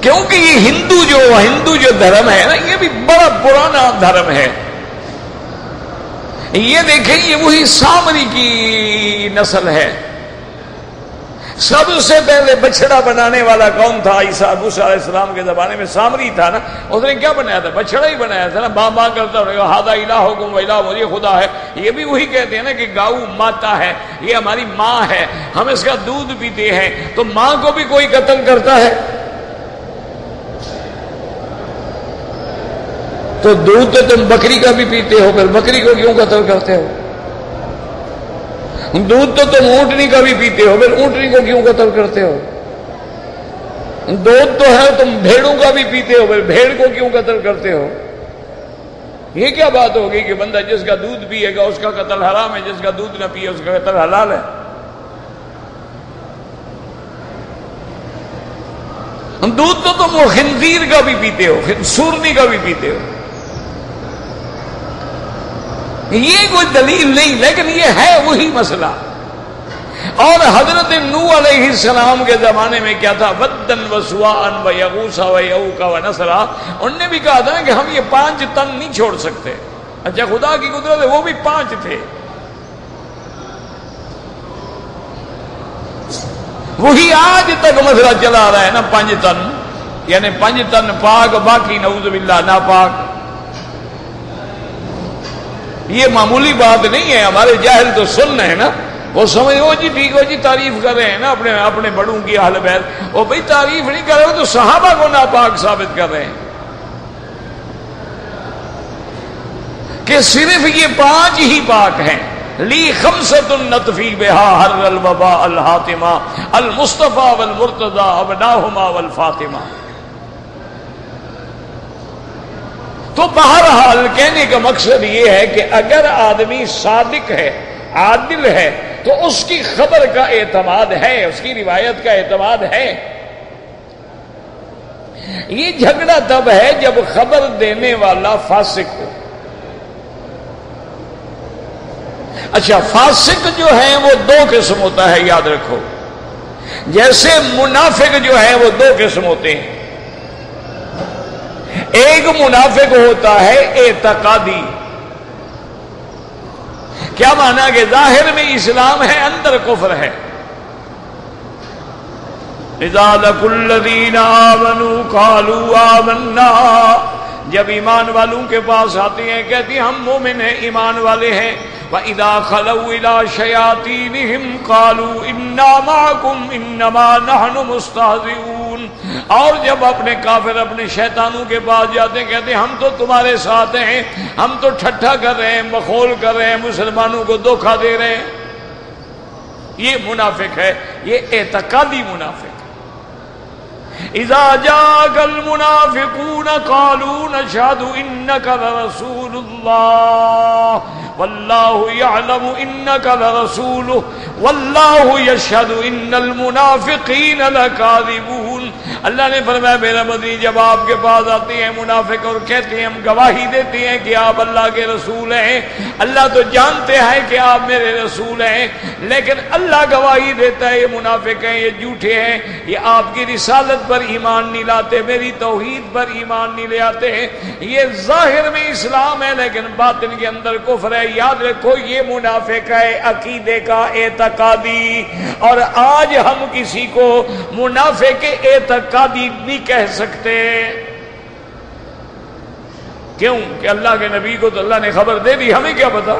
کیونکہ یہ ہندو جو ہندو جو دھرم ہے نا، یہ بھی بڑا پرانا دھرم ہے۔ یہ دیکھیں، یہ وہی سامری کی نسل ہے۔ سب سے پہلے بچڑا بنانے والا کون تھا؟ عیسیٰ علیہ السلام کے زمانے میں سامری تھا نا، اس نے کیا بنایا تھا؟ بچڑا ہی بنایا تھا نا ماں ماں کرتا ہادا الہ حکم الہ مجھے خدا ہے۔ یہ بھی وہی کہتے ہیں نا کہ گاؤ ماتا ہے، یہ ہماری ماں ہے، ہم اس کا دودھ پیتے ہیں۔ تو ماں کو بھی کوئی قتل کرتا ہے؟ تو دودھ تو تم بکری کا بھی پیتے ہو، پھر بکری کو کیوں قتل کرتے ہو؟ دودھ تو تم اونٹنی کا بھی پیتے ہو، پھر اونٹنی کو کیوں قتل کرتے ہو؟ دودھ تو ہے، تم بھیڑوں کا بھی پیتے ہو، پھر بھیڑ کو کیوں قتل کرتے ہو؟ یہ کیا بات ہوگی کہ بندہ جس کا دودھ پیے گا، اس کا قتل حرام ہے، جس کا دودھ نہ پیے، اس کا قتل حلال ہے؟ دودھ تو تم وہ خنزیر کا بھی پیتے ہو سورنی کا بھی پیتے ہو۔ یہ کوئی دلیل نہیں، لیکن یہ ہے وہی مسئلہ۔ اور حضرت نو علیہ السلام کے زمانے میں کیا تھا؟ بدن و سوان و یغوسا و یعوقا و نسرا انہوں نے بھی کہا تھا کہ ہم یہ پانچ تن نہیں چھوڑ سکتے۔ اچھا خدا کی قدرت ہے، وہ بھی پانچ تھے۔ وہی آج تک مسئلہ چلا رہا ہے نا، پانچ تن۔ یعنی پانچ تن پاک، باقی نعوذ باللہ نا پاک یہ معمولی بات نہیں ہے، ہمارے جاہل تو سن ہے نا۔ وہ سمجھ وہ جی ٹھیک ہو جی تعریف کر رہے ہیں نا اپنے اپنے بڑوں کی حل بیت۔ وہ بھائی تعریف نہیں کر رہے تو صحابہ کو ناپاک ثابت کر رہے ہیں۔ کہ صرف یہ پانچ ہی پاک ہیں۔ لی خمسط النطفی بہا ہر البا الحاطمہ المصطفیٰ والمرتضی، ابناہما والفاطمہ۔ تو بہرحال کہنے کا مقصد یہ ہے کہ اگر آدمی صادق ہے، عادل ہے، تو اس کی خبر کا اعتماد ہے، اس کی روایت کا اعتماد ہے۔ یہ جھگڑا تب ہے جب خبر دینے والا فاسق ہو۔ اچھا فاسق جو ہے وہ دو قسم ہوتا ہے، یاد رکھو۔ جیسے منافق جو ہے وہ دو قسم ہوتے ہیں۔ ایک منافق ہوتا ہے اعتقادی۔ کیا مانا کہ ظاہر میں اسلام ہے، اندر کفر ہے۔ جب ایمان والوں کے پاس آتی ہیں کہتی ہم مومن ہیں، ایمان والے ہیں۔ وَإِذَا خَلَوْا إِلَىٰ شَيَاطِينِهِمْ قَالُوا إِنَّا مَعَكُمْ إِنَّمَا نَحْنُ مُسْتَهْزِئُونَ اور جب اپنے کافر اپنے شیطانوں کے پاس جاتے ہیں، کہتے ہیں، ہم تو تمہارے ساتھ ہیں، ہم تو ٹھٹھا کر رہے ہیں، مخول کر رہے ہیں، مسلمانوں کو دھوکہ دے رہے ہیں۔ یہ منافق ہے، یہ اعتقادی منافق اذا جاءك المنافقون قالوا نشهد انك لرسول الله. والله يعلم انك لرسوله. والله يشهد ان المنافقين لكاذبون. اللہ نے فرمایا میرا مدنی جب آپ کے پاس آتے ہیں منافق اور کہتے ہیں، ہم گواہی دیتے ہیں کہ آپ اللہ کے رسول ہیں۔ اللہ تو جانتے ہیں کہ آپ میرے رسول ہیں، لیکن اللہ گواہی دیتا ہے، یہ منافق ہیں، یہ جھوٹے ہیں، یہ آپ کی رسالت پر ایمان نہیں لاتے، میری توحید پر ایمان نہیں لے آتے۔ یہ ظاہر میں اسلام ہے، لیکن باطن کے اندر کفر ہے۔ یاد رکھو، یہ منافق ہے عقیدے کا اعتقادی۔ اور آج ہم کسی کو منافع کے اعتقادی نہیں کہہ سکتے۔ کیوں؟ کہ اللہ کے نبی کو تو اللہ نے خبر دے دی، ہمیں کیا پتا؟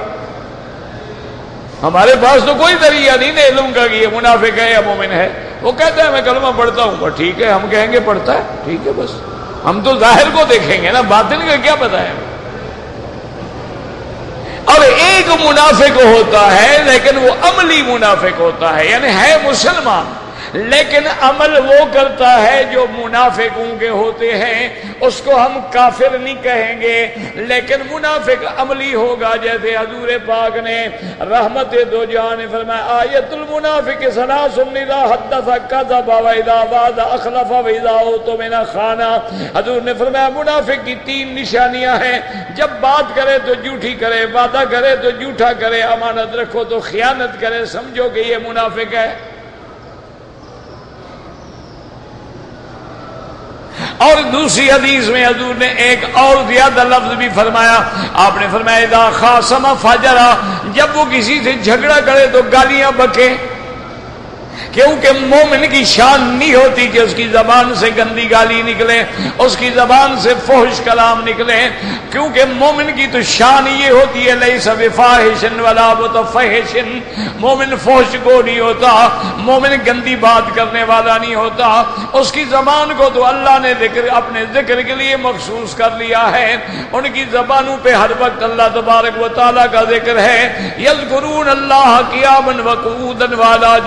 ہمارے پاس تو کوئی ذریعہ نہیں دے لوں گا کہ یہ منافق ہے یا مومن ہے۔ وہ کہتا ہے، میں کلمہ پڑھتا ہوں۔ ٹھیک ہے، ہم کہیں گے پڑھتا ہے، ٹھیک ہے بس۔ ہم تو ظاہر کو دیکھیں گے نا، باطن کا کیا پتا ہے؟ اور ایک منافق ہوتا ہے، لیکن وہ عملی منافق ہوتا ہے یعنی ہے مسلمان۔ لیکن عمل وہ کرتا ہے جو منافقوں کے ہوتے ہیں، اس کو ہم کافر نہیں کہیں گے۔ لیکن منافق عملی ہوگا، جیسے حضور پاک نے رحمت دو جان فرمایا، آیت المنافق سنا سنی حدث کذب و اذا اخلف و اذا تو مینا خانہ۔ حضور نے فرمایا، منافق کی تین نشانیاں ہیں۔ جب بات کرے تو جھوٹی کرے، وعدہ کرے تو جھوٹا کرے، امانت رکھو تو خیانت کرے۔ سمجھو کہ یہ منافق ہے۔ اور دوسری حدیث میں حضور نے ایک اور زیادہ لفظ بھی فرمایا۔ آپ نے فرمایا خاصما فاجرا جب وہ کسی سے جھگڑا کرے تو گالیاں بکے کیونکہ مومن کی شان نہیں ہوتی کہ اس کی زبان سے گندی گالی نکلے، اس کی زبان سے فوش کلام نکلے۔ کیونکہ مومن کی تو شان یہ ہوتی ہے لئی سب فاحشن والا وہ مومن فوش کو نہیں ہوتا، مومن گندی بات کرنے والا نہیں ہوتا۔ اس کی زبان کو تو اللہ نے ذکر، اپنے ذکر کے لیے مخصوص کر لیا ہے۔ ان کی زبانوں پہ ہر وقت اللہ تبارک و تعالیٰ کا ذکر ہے۔ یذکرون اللہ قیامن وقودن والا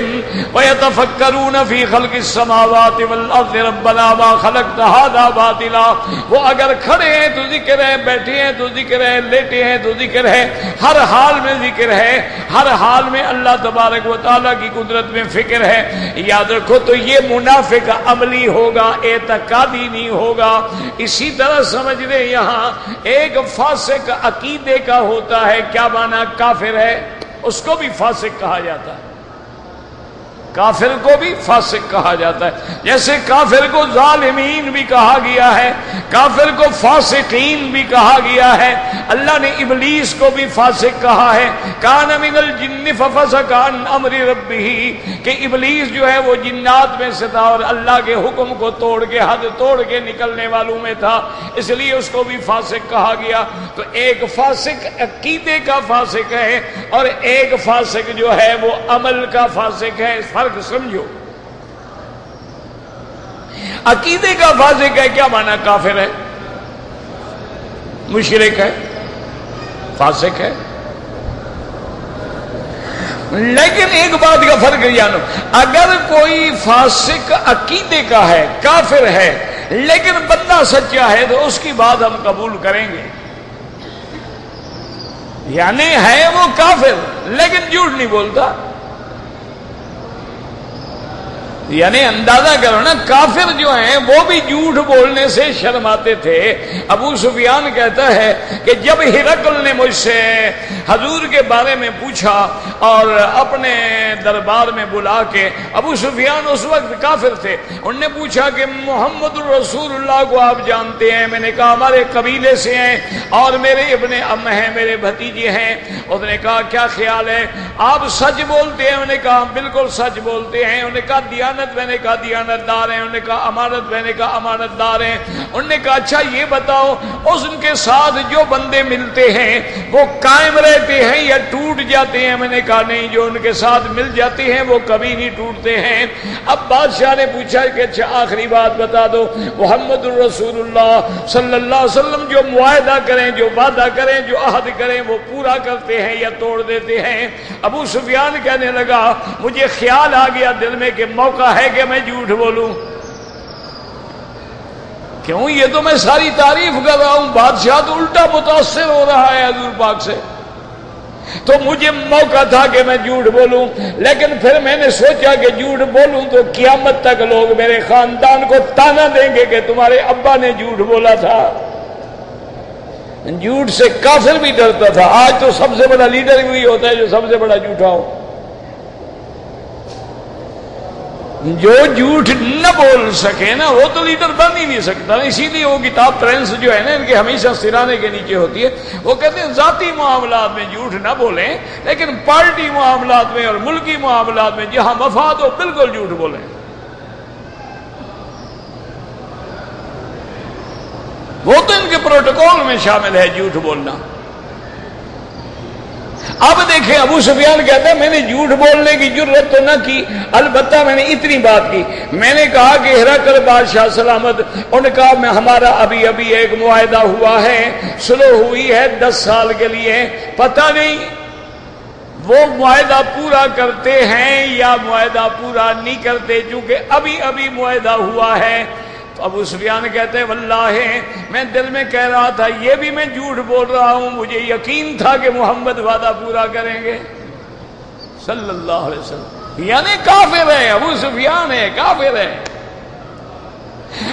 جنوبہم ويتفكرون في خلق السماوات والارض ربنا ما خلقت هذا باطلا. وہ اگر کھڑے ہیں تو ذکر ہے، بیٹھے ہیں تو ذکر ہے، لیٹے ہیں تو ذکر ہے، ہر حال میں ذکر ہے، ہر حال میں اللہ تبارک و تعالی کی قدرت میں فکر ہے۔ یاد رکھو تو یہ منافق عملی ہوگا، اعتقادی نہیں ہوگا۔ اسی طرح سمجھ رہے یہاں ایک فاسق عقیدے کا ہوتا ہے، کیا مانا کافر ہے؟ اس کو بھی فاسق کہا جاتا ہے۔ کافر کو بھی فاسق کہا جاتا ہے۔ جیسے کافر کو ظالمین بھی کہا گیا ہے، کافر کو فاسقین بھی کہا گیا ہے۔ اللہ نے ابلیس کو بھی فاسق کہا ہے۔ کان من الجن ففسقان امر ربی کہ ابلیس جو ہے وہ جنات میں سے تھا اور اللہ کے حکم کو توڑ کے حد توڑ کے نکلنے والوں میں تھا، اس لیے اس کو بھی فاسق کہا گیا۔ تو ایک فاسق عقیدے کا فاسق ہے اور ایک فاسق جو ہے وہ عمل کا فاسق ہے۔ فرق سمجھو۔ عقیدے کا فاسق ہے، کیا مانا کافر ہے؟ مشرق ہے، فاسق ہے۔ لیکن ایک بات کا فرق جانو اگر کوئی فاسق عقیدے کا ہے، کافر ہے، لیکن بندہ سچا ہے، تو اس کی بات ہم قبول کریں گے۔ یعنی ہے وہ کافر، لیکن جھوٹ نہیں بولتا۔ یعنی اندازہ کرو نا، کافر جو ہیں، وہ بھی جھوٹ بولنے سے شرماتے تھے۔ ابو سفیان کہتا ہے کہ جب ہرکل نے مجھ سے حضور کے بارے میں پوچھا اور اپنے دربار میں بلا کے ابو سفیان اس وقت کافر تھے انہوں نے پوچھا کہ محمد الرسول اللہ کو آپ جانتے ہیں؟ میں نے کہا، ہمارے قبیلے سے ہیں اور میرے ابن ام ہیں، میرے بھتیجے ہیں۔ اس نے کہا، کیا خیال ہے؟ آپ سچ بولتے ہیں؟ انہوں نے کہا بالکل سچ بولتے ہیں۔ انہوں نے کہا، دیا دیانت میں نے کہا دیانت دار ہیں، انہوں نے کہا امانت میں نے کہا امانت دار ہیں۔ انہوں نے کہا اچھا یہ بتاؤ، اس ان کے ساتھ جو بندے ملتے ہیں، وہ قائم رہتے ہیں یا ٹوٹ جاتے ہیں؟ میں نے کہا نہیں، جو ان کے ساتھ مل جاتے ہیں، وہ کبھی نہیں ٹوٹتے ہیں۔ اب بادشاہ نے پوچھا کہ اچھا آخری بات بتا دو، محمد الرسول اللہ صلی اللہ علیہ وسلم جو معاہدہ کریں، جو وعدہ کریں، جو عہد کریں، وہ پورا کرتے ہیں یا توڑ دیتے ہیں؟ ابو سفیان کہنے لگا، مجھے خیال آ گیا دل میں کہ موقع ہے کہ میں جھوٹ بولوں؟ کیوں؟ یہ تو میں ساری تعریف کر رہا ہوں۔ بادشاہ تو الٹا متاثر ہو رہا ہے حضور پاک سے۔ تو مجھے موقع تھا کہ میں جھوٹ بولوں، لیکن پھر میں نے سوچا کہ جھوٹ بولوں تو قیامت تک لوگ میرے خاندان کو تانا دیں گے کہ تمہارے ابا نے جھوٹ بولا تھا۔ جھوٹ سے کافر بھی ڈرتا تھا۔ آج تو سب سے بڑا لیڈر بھی ہوتا ہے جو سب سے بڑا جھوٹا ہو۔ جو جھوٹ نہ بول سکے نا، وہ تو لیڈر بن ہی نہیں سکتا۔ اسی لیے وہ کتاب پرنس جو ہے نا، ان کے ہمیشہ سرانے کے نیچے ہوتی ہے۔ وہ کہتے ہیں، ذاتی معاملات میں جھوٹ نہ بولیں، لیکن پارٹی معاملات میں اور ملکی معاملات میں جہاں مفاد ہو، بالکل جھوٹ بولیں۔ وہ تو ان کے پروٹوکول میں شامل ہے جھوٹ بولنا۔ اب دیکھیں، ابو سفیان کہتا ہے، میں نے جھوٹ بولنے کی ضرورت تو نہ کی، البتہ میں نے اتنی بات کی۔ میں نے کہا کہ ہرا کر بادشاہ سلامت، ان کا میں ہمارا ابھی ابھی ایک معاہدہ ہوا ہے، سلو ہوئی ہے دس سال کے لیے۔ پتہ نہیں وہ معاہدہ پورا کرتے ہیں یا معاہدہ پورا نہیں کرتے، چونکہ ابھی ابھی معاہدہ ہوا ہے۔ ابو سفیان کہتے واللہ، میں دل میں کہہ رہا تھا، یہ بھی میں جھوٹ بول رہا ہوں، مجھے یقین تھا کہ محمد وعدہ پورا کریں گے۔ صلی اللہ علیہ وسلم۔ یعنی کافر ہے، ابو سفیان ہے، کافر ہے۔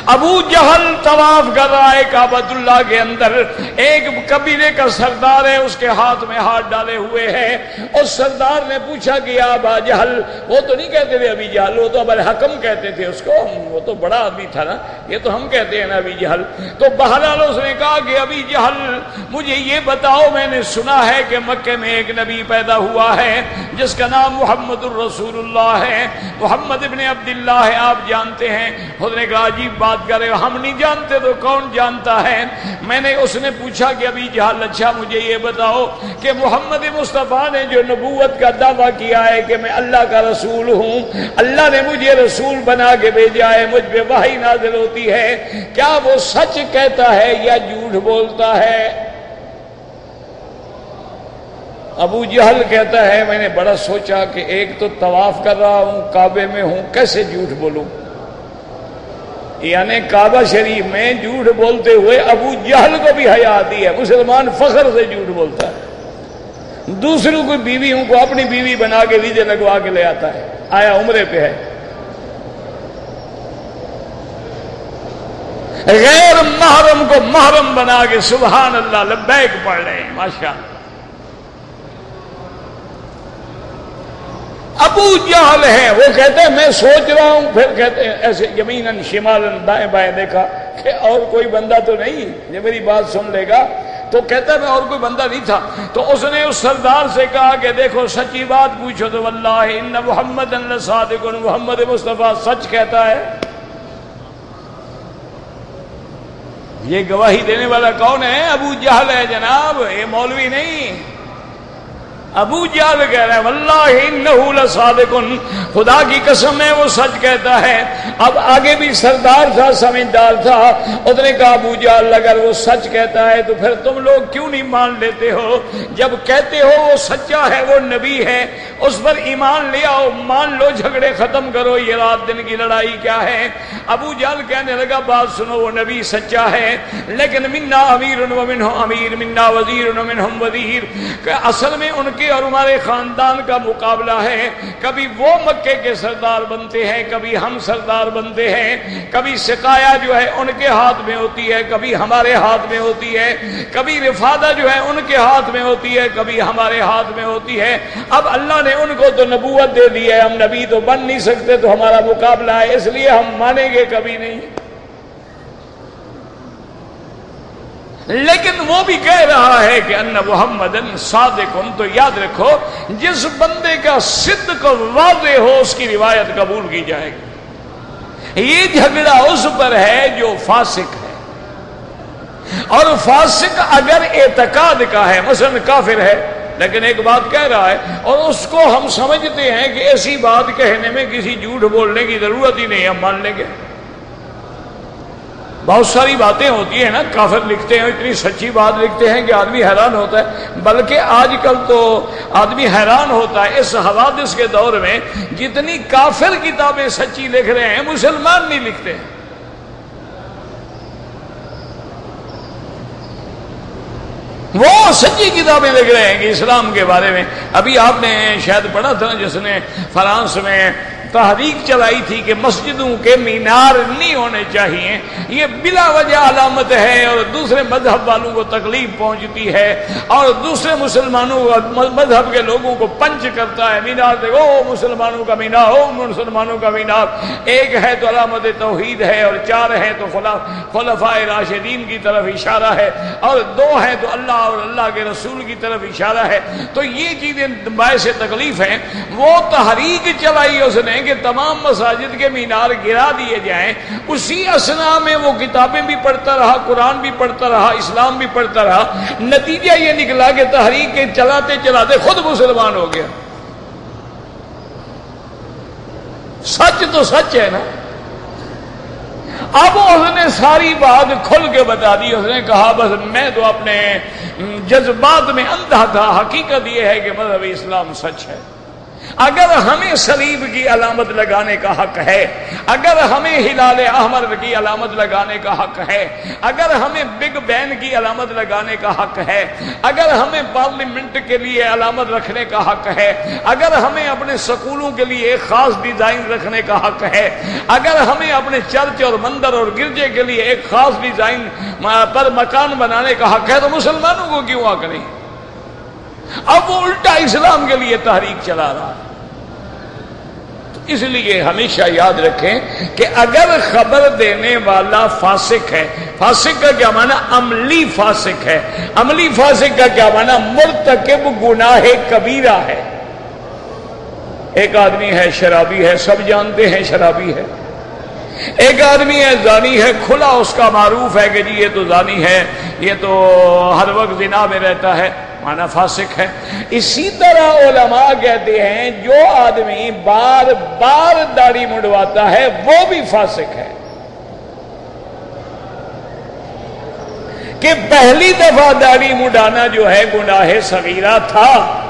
ابو جہل طواف کر رہا ہے کابت اللہ کے اندر۔ ایک قبیلے کا سردار ہے، اس کے ہاتھ میں ہاتھ ڈالے ہوئے ہیں۔ اور سردار نے پوچھا کہ ابا جہل، وہ تو نہیں کہتے تھے ابھی جہل، وہ تو اب حکم کہتے تھے اس کو۔ وہ تو بڑا آدمی تھا نا، یہ تو ہم کہتے ہیں نا ابھی جہل۔ تو بہرحال اس نے کہا کہ ابھی جہل، مجھے یہ بتاؤ، میں نے سنا ہے کہ مکے میں ایک نبی پیدا ہوا ہے، جس کا نام محمد الرسول اللہ ہے۔ محمد ابن عبداللہ ہے، آپ جانتے ہیں۔ خود نے کہا عجیب بات کرے ہم نہیں جانتے تو کون جانتا ہے؟ میں نے اس نے پوچھا کہ ابھی جہال اچھا مجھے یہ بتاؤ کہ محمد مصطفیٰ نے جو نبوت کا دعویٰ کیا ہے کہ میں اللہ کا رسول ہوں، اللہ نے مجھے رسول بنا کے بھیجا ہے، مجھ پہ وحی نازل ہوتی ہے۔ کیا وہ سچ کہتا ہے یا جھوٹ بولتا ہے؟ ابو جہل کہتا ہے، میں نے بڑا سوچا کہ ایک تو طواف کر رہا ہوں، کعبے میں ہوں، کیسے جھوٹ بولوں؟ یعنی کعبہ شریف میں جھوٹ بولتے ہوئے ابو جہل کو بھی حیا آتی ہے، مسلمان فخر سے جھوٹ بولتا ہے۔ دوسروں کو بیویوں کو اپنی بیوی بنا کے ویزے لگوا کے لے آتا ہے، آیا عمرے پہ ہے۔ غیر محرم کو محرم بنا کے سبحان اللہ، لبیک پڑھ رہے ہیں ماشاء اللہ ابو جہل ہے۔ وہ کہتے ہیں، میں سوچ رہا ہوں۔ پھر کہتے ہیں، ایسے یمین شمال دائیں بائیں دیکھا کہ اور کوئی بندہ تو نہیں، یہ میری بات سن لے گا۔ تو کہتا ہے، میں اور کوئی بندہ نہیں تھا۔ تو اس نے اس سردار سے کہا کہ دیکھو، سچی بات پوچھو تو واللہ ان محمد اللہ صادق محمد مصطفیٰ سچ کہتا ہے۔ یہ گواہی دینے والا کون ہے؟ ابو جہل ہے جناب۔ یہ مولوی نہیں۔ ابو جال کہہ رہا ہے، واللہ لصادقن خدا کی قسم ہے، وہ سچ کہتا ہے۔ اب آگے بھی سردار تھا، سمجھدار تھا۔ اس نے کہا، ابو جال اگر وہ سچ کہتا ہے تو پھر تم لوگ کیوں نہیں مان لیتے ہو؟ جب کہتے ہو وہ سچا ہے، وہ نبی ہے، اس پر ایمان لے آؤ، مان لو، جھگڑے ختم کرو، یہ رات دن کی لڑائی کیا ہے؟ ابو جال کہنے لگا، بات سنو، وہ نبی سچا ہے۔ لیکن منا امیر و منہ امیر منا وزیر۔ وزیر اصل میں ان کے اور ہمارے خاندان کا مقابلہ ہے۔ کبھی وہ مکے کے سردار بنتے ہیں، کبھی ہم سردار بنتے ہیں۔ کبھی سکایا جو ہے ان کے ہاتھ میں ہوتی ہے، کبھی ہمارے ہاتھ میں ہوتی ہے۔ کبھی رفادہ جو ہے ان کے ہاتھ میں ہوتی ہے، کبھی ہمارے ہاتھ میں ہوتی ہے۔ اب اللہ نے ان کو تو نبوت دے دی ہے۔ ہم نبی تو بن نہیں سکتے، تو ہمارا مقابلہ ہے، اس لیے ہم مانیں گے کبھی نہیں۔ لیکن وہ بھی کہہ رہا ہے کہ ان محمد صادق تو یاد رکھو، جس بندے کا صدق واضح ہو، اس کی روایت قبول کی جائے گی۔ یہ جھگڑا اس پر ہے جو فاسق ہے۔ اور فاسق اگر اعتقاد کا ہے، مثلا کافر ہے، لیکن ایک بات کہہ رہا ہے، اور اس کو ہم سمجھتے ہیں کہ ایسی بات کہنے میں کسی جھوٹ بولنے کی ضرورت ہی نہیں، ہم مان لیں گے۔ بہت ساری باتیں ہوتی ہیں نا، کافر لکھتے ہیں، اتنی سچی بات لکھتے ہیں کہ آدمی حیران ہوتا ہے۔ بلکہ آج کل تو آدمی حیران ہوتا ہے اس حوادث کے دور میں، جتنی کافر کتابیں سچی لکھ رہے ہیں، مسلمان نہیں لکھتے۔ ہیں وہ سچی کتابیں لکھ رہے ہیں کہ اسلام کے بارے میں۔ ابھی آپ نے شاید پڑھا تھا، جس نے فرانس میں تحریک چلائی تھی کہ مسجدوں کے مینار نہیں ہونے چاہیے۔ یہ بلا وجہ علامت ہے اور دوسرے مذہب والوں کو تکلیف پہنچتی ہے اور دوسرے مسلمانوں کو مذہب کے لوگوں کو پنچ کرتا ہے۔ مینار دیکھو مسلمانوں کا مینار ہو مسلمانوں کا مینار۔ ایک ہے تو علامت توحید ہے اور چار ہے تو خلفاء راشدین کی طرف اشارہ ہے اور دو ہے تو اللہ اور اللہ کے رسول کی طرف اشارہ ہے۔ تو یہ چیزیں باعث تکلیف ہیں۔ وہ تحریک چلائی اس نے کہ تمام مساجد کے مینار گرا دیے جائیں، اسی اسنا میں وہ کتابیں بھی پڑھتا رہا، قرآن بھی پڑھتا رہا، اسلام بھی پڑھتا رہا، نتیجہ یہ نکلا کہ تحریک چلاتے چلاتے خود مسلمان ہو گیا۔ سچ تو سچ ہے نا۔ اب اس نے ساری بات کھل کے بتا دی، اس نے کہا بس میں تو اپنے جذبات میں اندھا تھا، حقیقت یہ ہے کہ مذہب اسلام سچ ہے۔ اگر ہمیں سلیب کی علامت لگانے کا حق ہے، اگر ہمیں ہلال احمد کی علامت لگانے کا حق ہے، اگر ہمیں بگ بین کی علامت لگانے کا حق ہے، اگر ہمیں پارلیمنٹ کے لیے علامت رکھنے کا حق ہے، اگر ہمیں اپنے سکولوں کے لیے ایک خاص ڈیزائن رکھنے کا حق ہے، اگر ہمیں اپنے چرچ اور مندر اور گرجے کے لیے ایک خاص ڈیزائن پر مکان بنانے کا حق ہے، تو مسلمانوں کو کیوں آ کریں؟ اب وہ الٹا اسلام کے لیے تحریک چلا رہا ہے۔ اس لیے ہمیشہ یاد رکھیں کہ اگر خبر دینے والا فاسق ہے، فاسق کا کیا مانا عملی فاسق ہے۔ عملی فاسق کا کیا مانا مرتکب گناہ کبیرہ ہے۔ ایک آدمی ہے شرابی ہے، سب جانتے ہیں شرابی ہے۔ ایک آدمی ہے زانی ہے، کھلا اس کا معروف ہے کہ جی یہ تو زانی ہے، یہ تو ہر وقت زنا میں رہتا ہے۔ مانا فاسق ہے۔ اسی طرح علماء کہتے ہیں، جو آدمی بار بار داڑھی مڈواتا ہے، وہ بھی فاسق ہے۔ کہ پہلی دفعہ داڑھی مڈانا جو ہے، گناہ صغیرہ تھا۔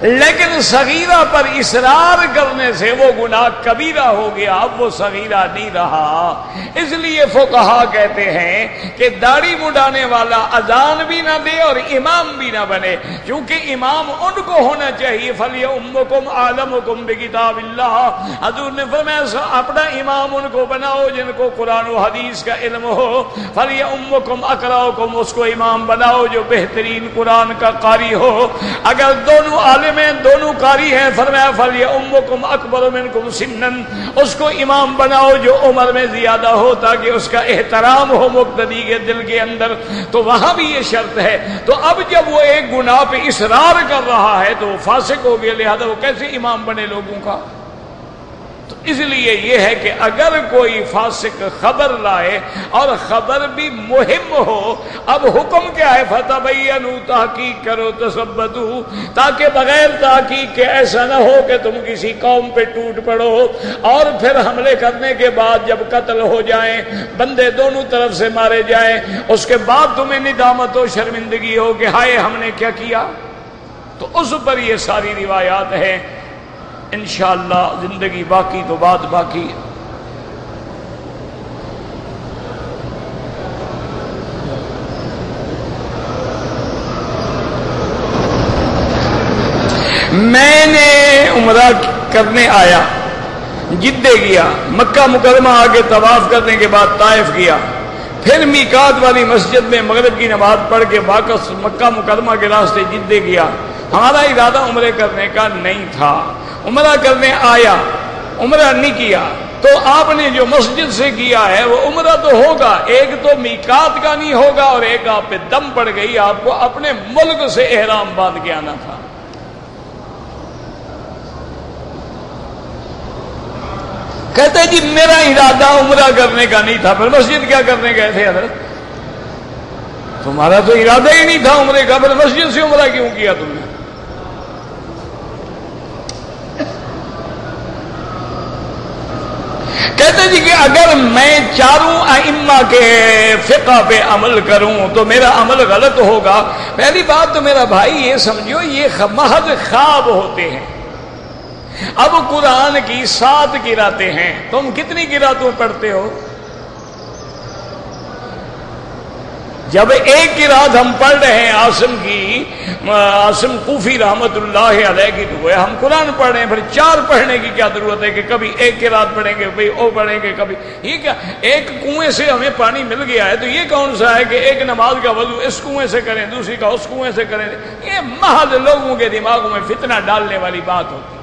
لیکن صغیرہ پر اصرار کرنے سے وہ گناہ کبیرہ ہو گیا، اب وہ صغیرہ نہیں رہا۔ اس لیے فقہا کہتے ہیں کہ داڑھی مڈانے والا اذان بھی نہ دے اور امام بھی نہ بنے، کیونکہ امام ان کو ہونا چاہیے۔ فلی امکم عالم حکم کتاب اللہ حضور نے فرمایا اپنا امام ان کو بناؤ جن کو قرآن و حدیث کا علم ہو۔ فلی امکم اکراؤکم اس کو امام بناؤ جو بہترین قرآن کا قاری ہو۔ اگر دونوں عالم میں دونوں کاری ہیں، فرمایا فلی امکم اکبر منکم سنن اس کو امام بناؤ جو عمر میں زیادہ ہو تاکہ اس کا احترام ہو مقتدی کے دل کے اندر۔ تو وہاں بھی یہ شرط ہے۔ تو اب جب وہ ایک گناہ پہ اصرار کر رہا ہے تو وہ فاسق ہو گیا لہذا وہ کیسے امام بنے لوگوں کا؟ اس لیے یہ ہے کہ اگر کوئی فاسق خبر لائے اور خبر بھی مہم ہو، اب حکم کیا ہے؟ فتح بھائی تحقیق کرو تصبتو تاکہ بغیر تحقیق کے ایسا نہ ہو کہ تم کسی قوم پہ ٹوٹ پڑو۔ اور پھر حملے کرنے کے بعد جب قتل ہو جائیں، بندے دونوں طرف سے مارے جائیں، اس کے بعد تمہیں ندامت و شرمندگی ہو کہ ہائے ہم نے کیا کیا؟ تو اس پر یہ ساری روایات ہیں۔ انشاءاللہ زندگی باقی تو بات باقی ہے۔ میں نے عمرہ کرنے آیا، جدے گیا، مکہ مکرمہ آگے طواف کرنے کے بعد طائف گیا۔ پھر میکات والی مسجد میں مغرب کی نماز پڑھ کے واپس مکہ مکرمہ کے راستے جدے گیا۔ ہمارا ارادہ عمرے کرنے کا نہیں تھا۔ عمرہ کرنے آیا، عمرہ نہیں کیا۔ تو آپ نے جو مسجد سے کیا ہے، وہ عمرہ تو ہوگا۔ ایک تو میکات کا نہیں ہوگا اور ایک آپ پہ دم پڑ گئی، آپ کو اپنے ملک سے احرام باندھ کے آنا تھا۔ کہتے جی میرا ارادہ عمرہ کرنے کا نہیں تھا۔ پھر مسجد کیا کرنے گئے تھے حضرت؟ تمہارا تو ارادہ ہی نہیں تھا عمرے کا۔ پھر مسجد سے عمرہ کیوں کیا تم نے؟ کہتے جی کہ اگر میں چاروں ائمہ کے فقہ پہ عمل کروں تو میرا عمل غلط ہوگا۔ پہلی بات تو میرا بھائی یہ سمجھو، یہ محض خواب ہوتے ہیں۔ اب قرآن کی سات گراتے ہیں۔ تم کتنی گراتوں پڑھتے ہو؟ جب ایک کی رات ہم پڑھ رہے ہیں آسم کی آسم کوفی رحمت اللہ علیہ کی، تو ہم قرآن پڑھ رہے ہیں، پھر چار پڑھنے کی کیا ضرورت ہے کہ کبھی ایک کی رات پڑھیں گے بھائی او پڑھیں گے، کبھی، یہ کیا؟ ایک کنویں سے ہمیں پانی مل گیا ہے، تو یہ کون سا ہے کہ ایک نماز کا وضو اس کنویں سے کریں، دوسری کا اس کنویں سے کریں؟ یہ محض لوگوں کے دماغوں میں فتنہ ڈالنے والی بات ہوتی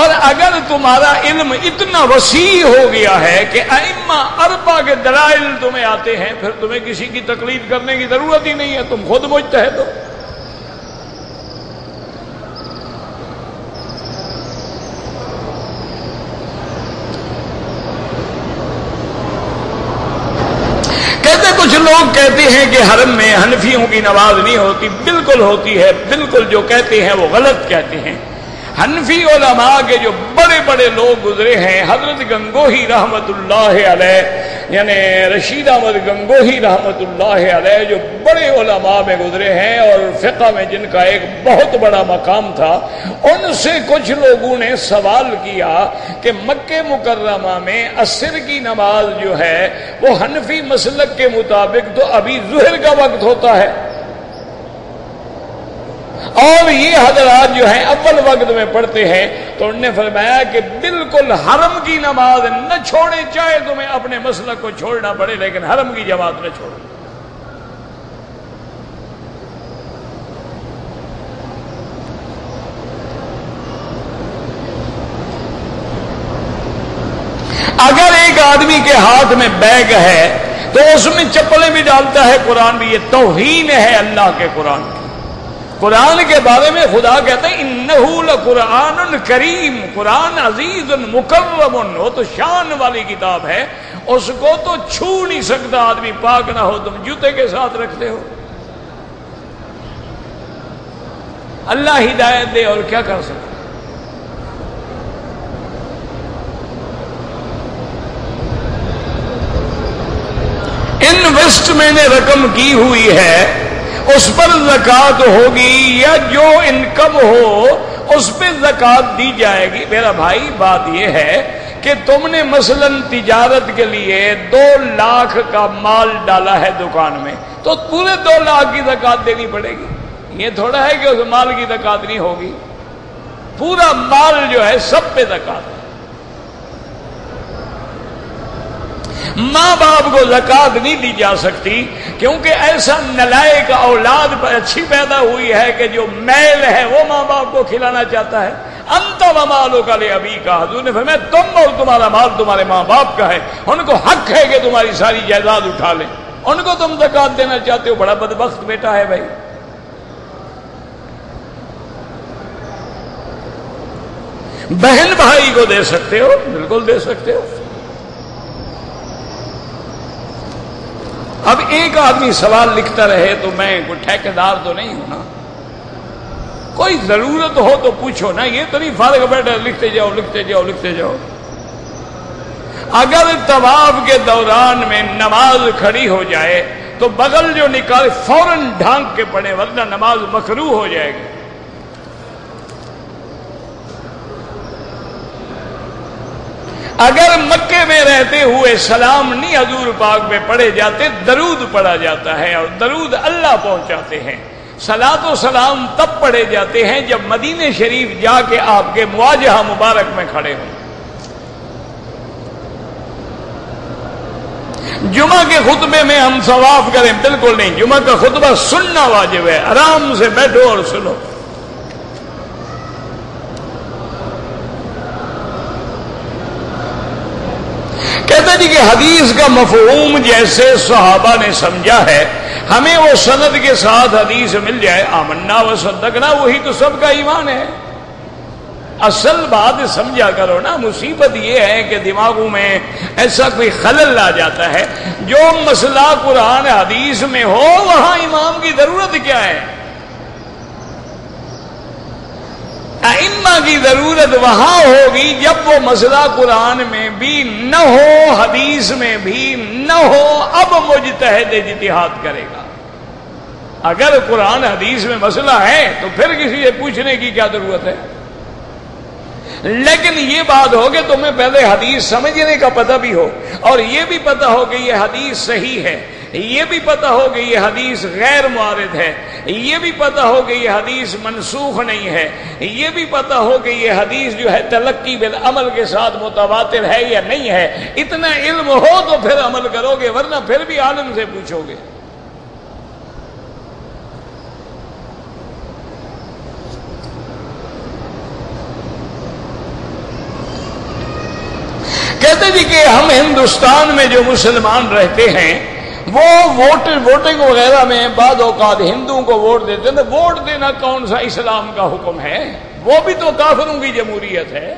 اور اگر تمہارا علم اتنا وسیع ہو گیا ہے کہ ائمہ اربا کے دلائل تمہیں آتے ہیں، پھر تمہیں کسی کی تقلید کرنے کی ضرورت ہی نہیں ہے، تم خود مجھتے ہے تو کہتے کچھ لوگ کہتے ہیں کہ حرم میں حنفیوں کی نماز نہیں ہوتی؟ بالکل ہوتی ہے، بالکل جو کہتے ہیں وہ غلط کہتے ہیں۔ حنفی علماء کے جو بڑے بڑے لوگ گزرے ہیں، حضرت گنگوہی رحمت اللہ علیہ یعنی رشید احمد گنگوہی رحمت اللہ علیہ جو بڑے علماء میں گزرے ہیں اور فقہ میں جن کا ایک بہت بڑا مقام تھا، ان سے کچھ لوگوں نے سوال کیا کہ مکہ مکرمہ میں عصر کی نماز جو ہے، وہ حنفی مسلک کے مطابق تو ابھی ظہر کا وقت ہوتا ہے۔ اور یہ حضرات جو ہیں اول وقت میں پڑھتے ہیں تو انہوں نے فرمایا کہ بالکل حرم کی نماز نہ چھوڑے چاہے تمہیں اپنے مسلک کو چھوڑنا پڑے، لیکن حرم کی جماعت نہ چھوڑو۔ اگر ایک آدمی کے ہاتھ میں بیگ ہے تو اس میں چپلیں بھی ڈالتا ہے، قرآن بھی، یہ توہین ہے اللہ کے قرآن کی قرآن کے بارے میں خدا کہتے ہیں انہول قرآن کریم، قرآن عزیز مکرم وہ تو شان والی کتاب ہے، اس کو تو چھو نہیں سکتا آدمی، پاک نہ ہو، تم جوتے کے ساتھ رکھتے ہو۔ اللہ ہدایت دے اور کیا کر سکتے انویسٹ میں نے رقم کی ہوئی ہے اس پر زکات ہوگی یا جو انکم ہو اس پہ زکات دی جائے گی؟ میرا بھائی، بات یہ ہے کہ تم نے مثلا تجارت کے لیے دو لاکھ کا مال ڈالا ہے دکان میں، تو پورے دو لاکھ کی زکات دینی پڑے گی۔ یہ تھوڑا ہے کہ اس مال کی زکات نہیں ہوگی۔ پورا مال جو ہے سب پہ زکات۔ ماں باپ کو زکات نہیں دی جا سکتی، کیونکہ ایسا نلائق اولاد اچھی پیدا ہوئی ہے کہ جو میل ہے وہ ماں باپ کو کھلانا چاہتا ہے۔ انت مالو کا لے ابھی کا حضور نے فرمایا، تم اور تمہارا مال تمہارے ماں باپ کا ہے۔ ان کو حق ہے کہ تمہاری ساری جائیداد اٹھا لیں۔ ان کو تم زکات دینا چاہتے ہو۔ بڑا بدبخت بیٹا ہے بھائی۔ بہن بھائی کو دے سکتے ہو، بالکل دے سکتے ہو۔ اب ایک آدمی سوال لکھتا رہے تو میں کوئی ٹھیکیدار تو نہیں ہوں نا۔ کوئی ضرورت ہو تو پوچھو نا، یہ تو نہیں فارغ بیٹھا لکھتے جاؤ لکھتے جاؤ لکھتے جاؤ۔ اگر طواف کے دوران میں نماز کھڑی ہو جائے تو بغل جو نکال فوراً ڈھانک کے پڑے، ورنہ نماز مکرو ہو جائے گی۔ اگر مکے میں رہتے ہوئے سلام نہیں حضور پاک میں پڑھے جاتے، درود پڑھا جاتا ہے اور درود اللہ پہنچاتے ہیں۔ سلاد و سلام تب پڑھے جاتے ہیں جب مدینہ شریف جا کے آپ کے مواجہ مبارک میں کھڑے ہوں۔ جمعہ کے خطبے میں ہم ثواف کریں، بالکل نہیں، جمعہ کا خطبہ سننا واجب ہے، آرام سے بیٹھو اور سنو۔ یعنی کہتے جی حدیث کا مفہوم جیسے صحابہ نے سمجھا ہے، ہمیں وہ سند کے ساتھ حدیث مل جائے، آمنا و صدقنا، وہی تو سب کا ایمان ہے۔ اصل بات سمجھا کرو نا، مصیبت یہ ہے کہ دماغوں میں ایسا کوئی خلل آ جاتا ہے، جو مسئلہ قرآن حدیث میں ہو، وہاں امام کی ضرورت کیا ہے؟ کی ضرورت وہاں ہوگی جب وہ مسئلہ قرآن میں بھی نہ ہو، حدیث میں بھی نہ ہو، اب مجتہد اجتہاد کرے گا۔ اگر قرآن حدیث میں مسئلہ ہے تو پھر کسی سے پوچھنے کی کیا ضرورت ہے؟ لیکن یہ بات ہو کہ تمہیں پہلے حدیث سمجھنے کا پتہ بھی ہو اور یہ بھی پتہ ہو کہ یہ حدیث صحیح ہے۔ یہ بھی پتا ہو کہ یہ حدیث غیر معارض ہے۔ یہ بھی پتا ہو کہ یہ حدیث منسوخ نہیں ہے۔ یہ بھی پتا ہو کہ یہ حدیث جو ہے تلقی بالعمل کے ساتھ متواتر ہے یا نہیں ہے۔ اتنا علم ہو تو پھر عمل کرو گے، ورنہ پھر بھی عالم سے پوچھو گے۔ کہتے جی کہ ہم ہندوستان میں جو مسلمان رہتے ہیں وہ ووٹ ووٹنگ وغیرہ میں بعض اوقات ہندوؤں کو ووٹ دیتے ہیں ووٹ دینا کون سا اسلام کا حکم ہے؟ وہ بھی تو کافروں کی جمہوریت ہے۔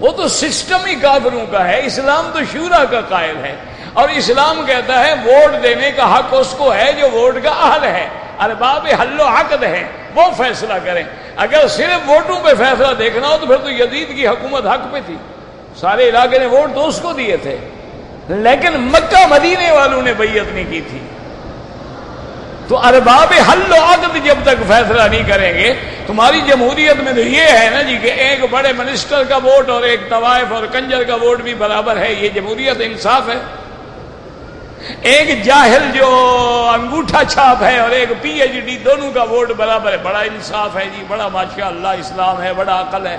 وہ تو سسٹم ہی کافروں کا ہے۔ اسلام تو شورا کا قائل ہے۔ اور اسلام کہتا ہے، ووٹ دینے کا حق اس کو ہے جو ووٹ کا اہل ہے۔ ارباب حل و حق ہے۔ وہ فیصلہ کریں۔ اگر صرف ووٹوں پہ فیصلہ دیکھنا ہو تو پھر تو یزید کی حکومت حق پہ تھی۔ سارے علاقے نے ووٹ تو اس کو دیے تھے۔ لیکن مکہ مدینے والوں نے بیعت نہیں کی تھی۔ تو ارباب حل و عقد جب تک فیصلہ نہیں کریں گے، تمہاری جمہوریت میں تو یہ ہے نا جی کہ ایک بڑے منسٹر کا ووٹ اور ایک طوائف اور کنجر کا ووٹ بھی برابر ہے، یہ جمہوریت انصاف ہے۔ ایک جاہل جو انگوٹھا چھاپ ہے اور ایک پی ایچ ڈی دونوں کا ووٹ برابر ہے، بڑا انصاف ہے جی بڑا ماشاء اللہ اسلام ہے، بڑا عقل ہے۔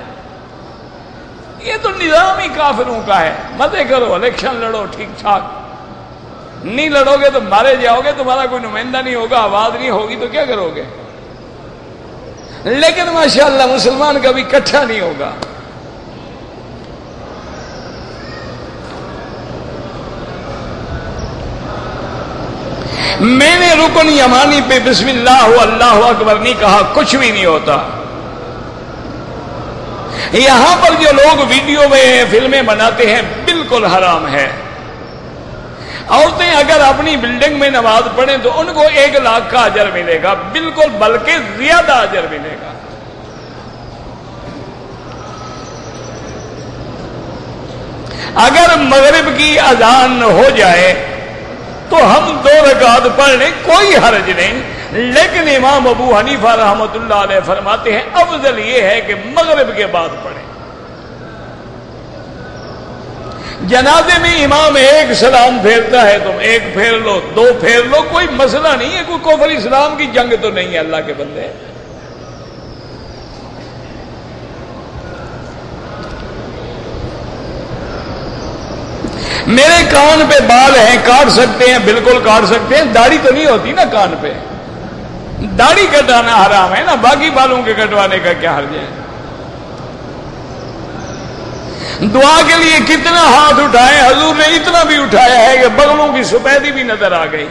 یہ تو نظام ہی کافروں کا ہے۔ مزے کرو، الیکشن لڑو، ٹھیک ٹھاک۔ نہیں لڑو گے تو مارے جاؤ گے، تمہارا کوئی نمائندہ نہیں ہوگا، آواز نہیں ہوگی تو کیا کرو گے؟ لیکن ماشاءاللہ مسلمان کبھی کٹھا نہیں ہوگا۔ میں نے رکن یمانی پہ بسم اللہ اللہ اکبر نہیں کہا، کچھ بھی نہیں ہوتا۔ یہاں پر جو لوگ ویڈیو میں فلمیں بناتے ہیں بالکل حرام ہے۔ عورتیں اگر اپنی بلڈنگ میں نماز پڑھیں تو ان کو ایک لاکھ کا اجر ملے گا، بالکل بلکہ زیادہ اجر ملے گا۔ اگر مغرب کی اذان ہو جائے تو ہم دو رکعت پڑھ لیں کوئی حرج نہیں۔ لیکن امام ابو حنیفہ رحمت اللہ علیہ فرماتے ہیں، افضل یہ ہے کہ مغرب کے بعد پڑھیں۔ جنازے میں امام ایک سلام پھیرتا ہے، تم ایک پھیر لو، دو پھیر لو، کوئی مسئلہ نہیں ہے، کوئی کفر اسلام کی جنگ تو نہیں ہے، اللہ کے بندے۔ میرے کان پہ بال ہیں، کاٹ سکتے ہیں، بالکل کاٹ سکتے ہیں، داڑھی تو نہیں ہوتی نا کان پہ۔ داڑھی کٹانا حرام ہے نا؟ باقی بالوں کے کٹوانے کا کیا حرج ہے؟ دعا کے لیے کتنا ہاتھ اٹھائے، حضور نے اتنا بھی اٹھایا ہے کہ بغلوں کی سفیدی بھی نظر آ گئی۔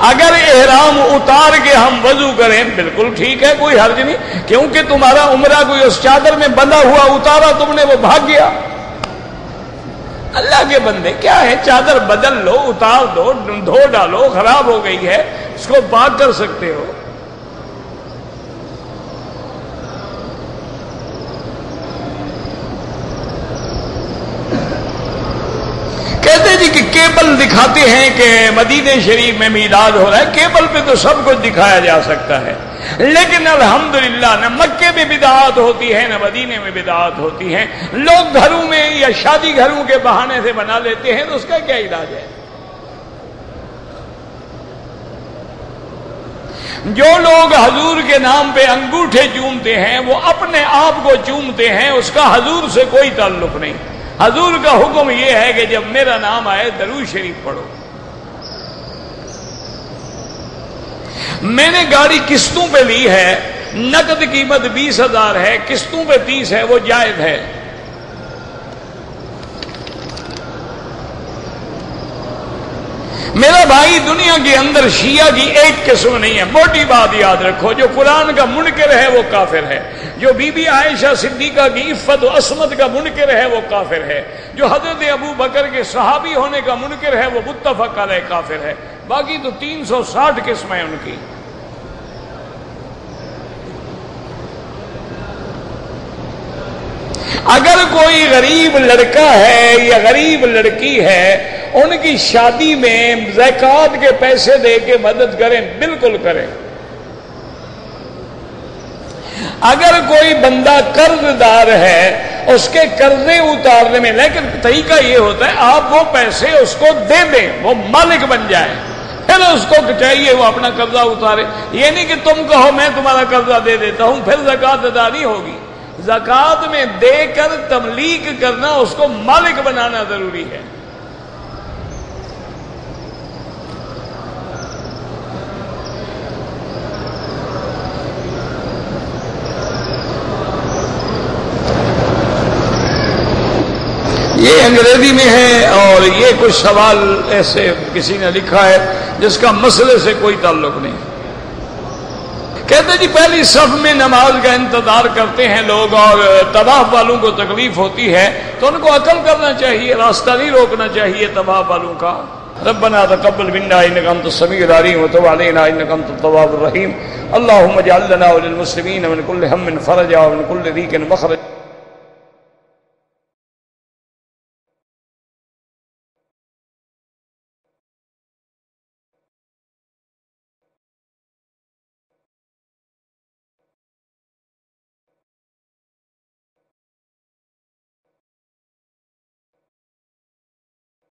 اگر احرام اتار کے ہم وضو کریں، بالکل ٹھیک ہے، کوئی حرج نہیں، کیونکہ تمہارا عمرہ کوئی اس چادر میں بندھا ہوا اتارا تم نے، وہ بھاگ گیا۔ اللہ کے بندے، کیا ہے؟ چادر بدل لو، اتار دو، دھو ڈالو، خراب ہو گئی ہے، اس کو پاک کر سکتے ہو کہتے جی کہ کیبل دکھاتے ہیں کہ مدینہ شریف میں میلاد ہو رہا ہے، کیبل پہ تو سب کچھ دکھایا جا سکتا ہے۔ لیکن الحمدللہ، نہ مکے میں بدعات ہوتی ہے، نہ مدینے میں بدعات ہوتی ہے۔ لوگ گھروں میں یا شادی گھروں کے بہانے سے بنا لیتے ہیں، تو اس کا کیا علاج ہے؟ جو لوگ حضور کے نام پہ انگوٹھے چومتے ہیں، وہ اپنے آپ کو چومتے ہیں، اس کا حضور سے کوئی تعلق نہیں۔ حضور کا حکم یہ ہے کہ جب میرا نام آئے درو شریف پڑھو۔ میں نے گاڑی قسطوں پہ لی ہے، نقد قیمت بیس ہزار ہے، قسطوں پہ تیس ہے، وہ جائز ہے۔ میرا بھائی دنیا کے اندر شیعہ کی ایک قسم نہیں ہے موٹی بات یاد رکھو، جو قرآن کا منکر ہے وہ کافر ہے۔ جو بی بی عائشہ صدیقہ کی عفت و عصمت کا منکر ہے وہ کافر ہے جو حضرت ابو بکر کے صحابی ہونے کا منکر ہے وہ متفق علیہ کافر ہے باقی تو تین سو ساٹھ قسمیں ان کی اگر کوئی غریب لڑکا ہے یا غریب لڑکی ہے ان کی شادی میں زکات کے پیسے دے کے مدد کریں، بالکل کریں۔ اگر کوئی بندہ قرض دار ہے، اس کے قرضے اتارنے میں، لیکن طریقہ یہ ہوتا ہے، آپ وہ پیسے اس کو دے دیں، وہ مالک بن جائے۔ پھر اس کو چاہیے وہ اپنا قرضہ اتارے۔ یہ نہیں کہ تم کہو، میں تمہارا قرضہ دے دیتا ہوں، پھر زکات ادا نہیں ہوگی۔ زکات میں دے کر تملیغ کرنا، اس کو مالک بنانا ضروری ہے یہ انگریزی میں ہے اور یہ کچھ سوال ایسے کسی نے لکھا ہے جس کا مسئلے سے کوئی تعلق نہیں۔ کہتے جی پہلی صف میں نماز کا انتظار کرتے ہیں لوگ اور تباہ والوں کو تکلیف ہوتی ہے تو ان کو عقل کرنا چاہیے، راستہ نہیں روکنا چاہیے تباہ والوں کا۔ ربنا تقبل منا انك انت السميع العليم وتب علينا انك انت التواب الرحيم اللهم اجعل لنا وللمسلمين من كل هم فرجا ومن كل ضيق مخرجا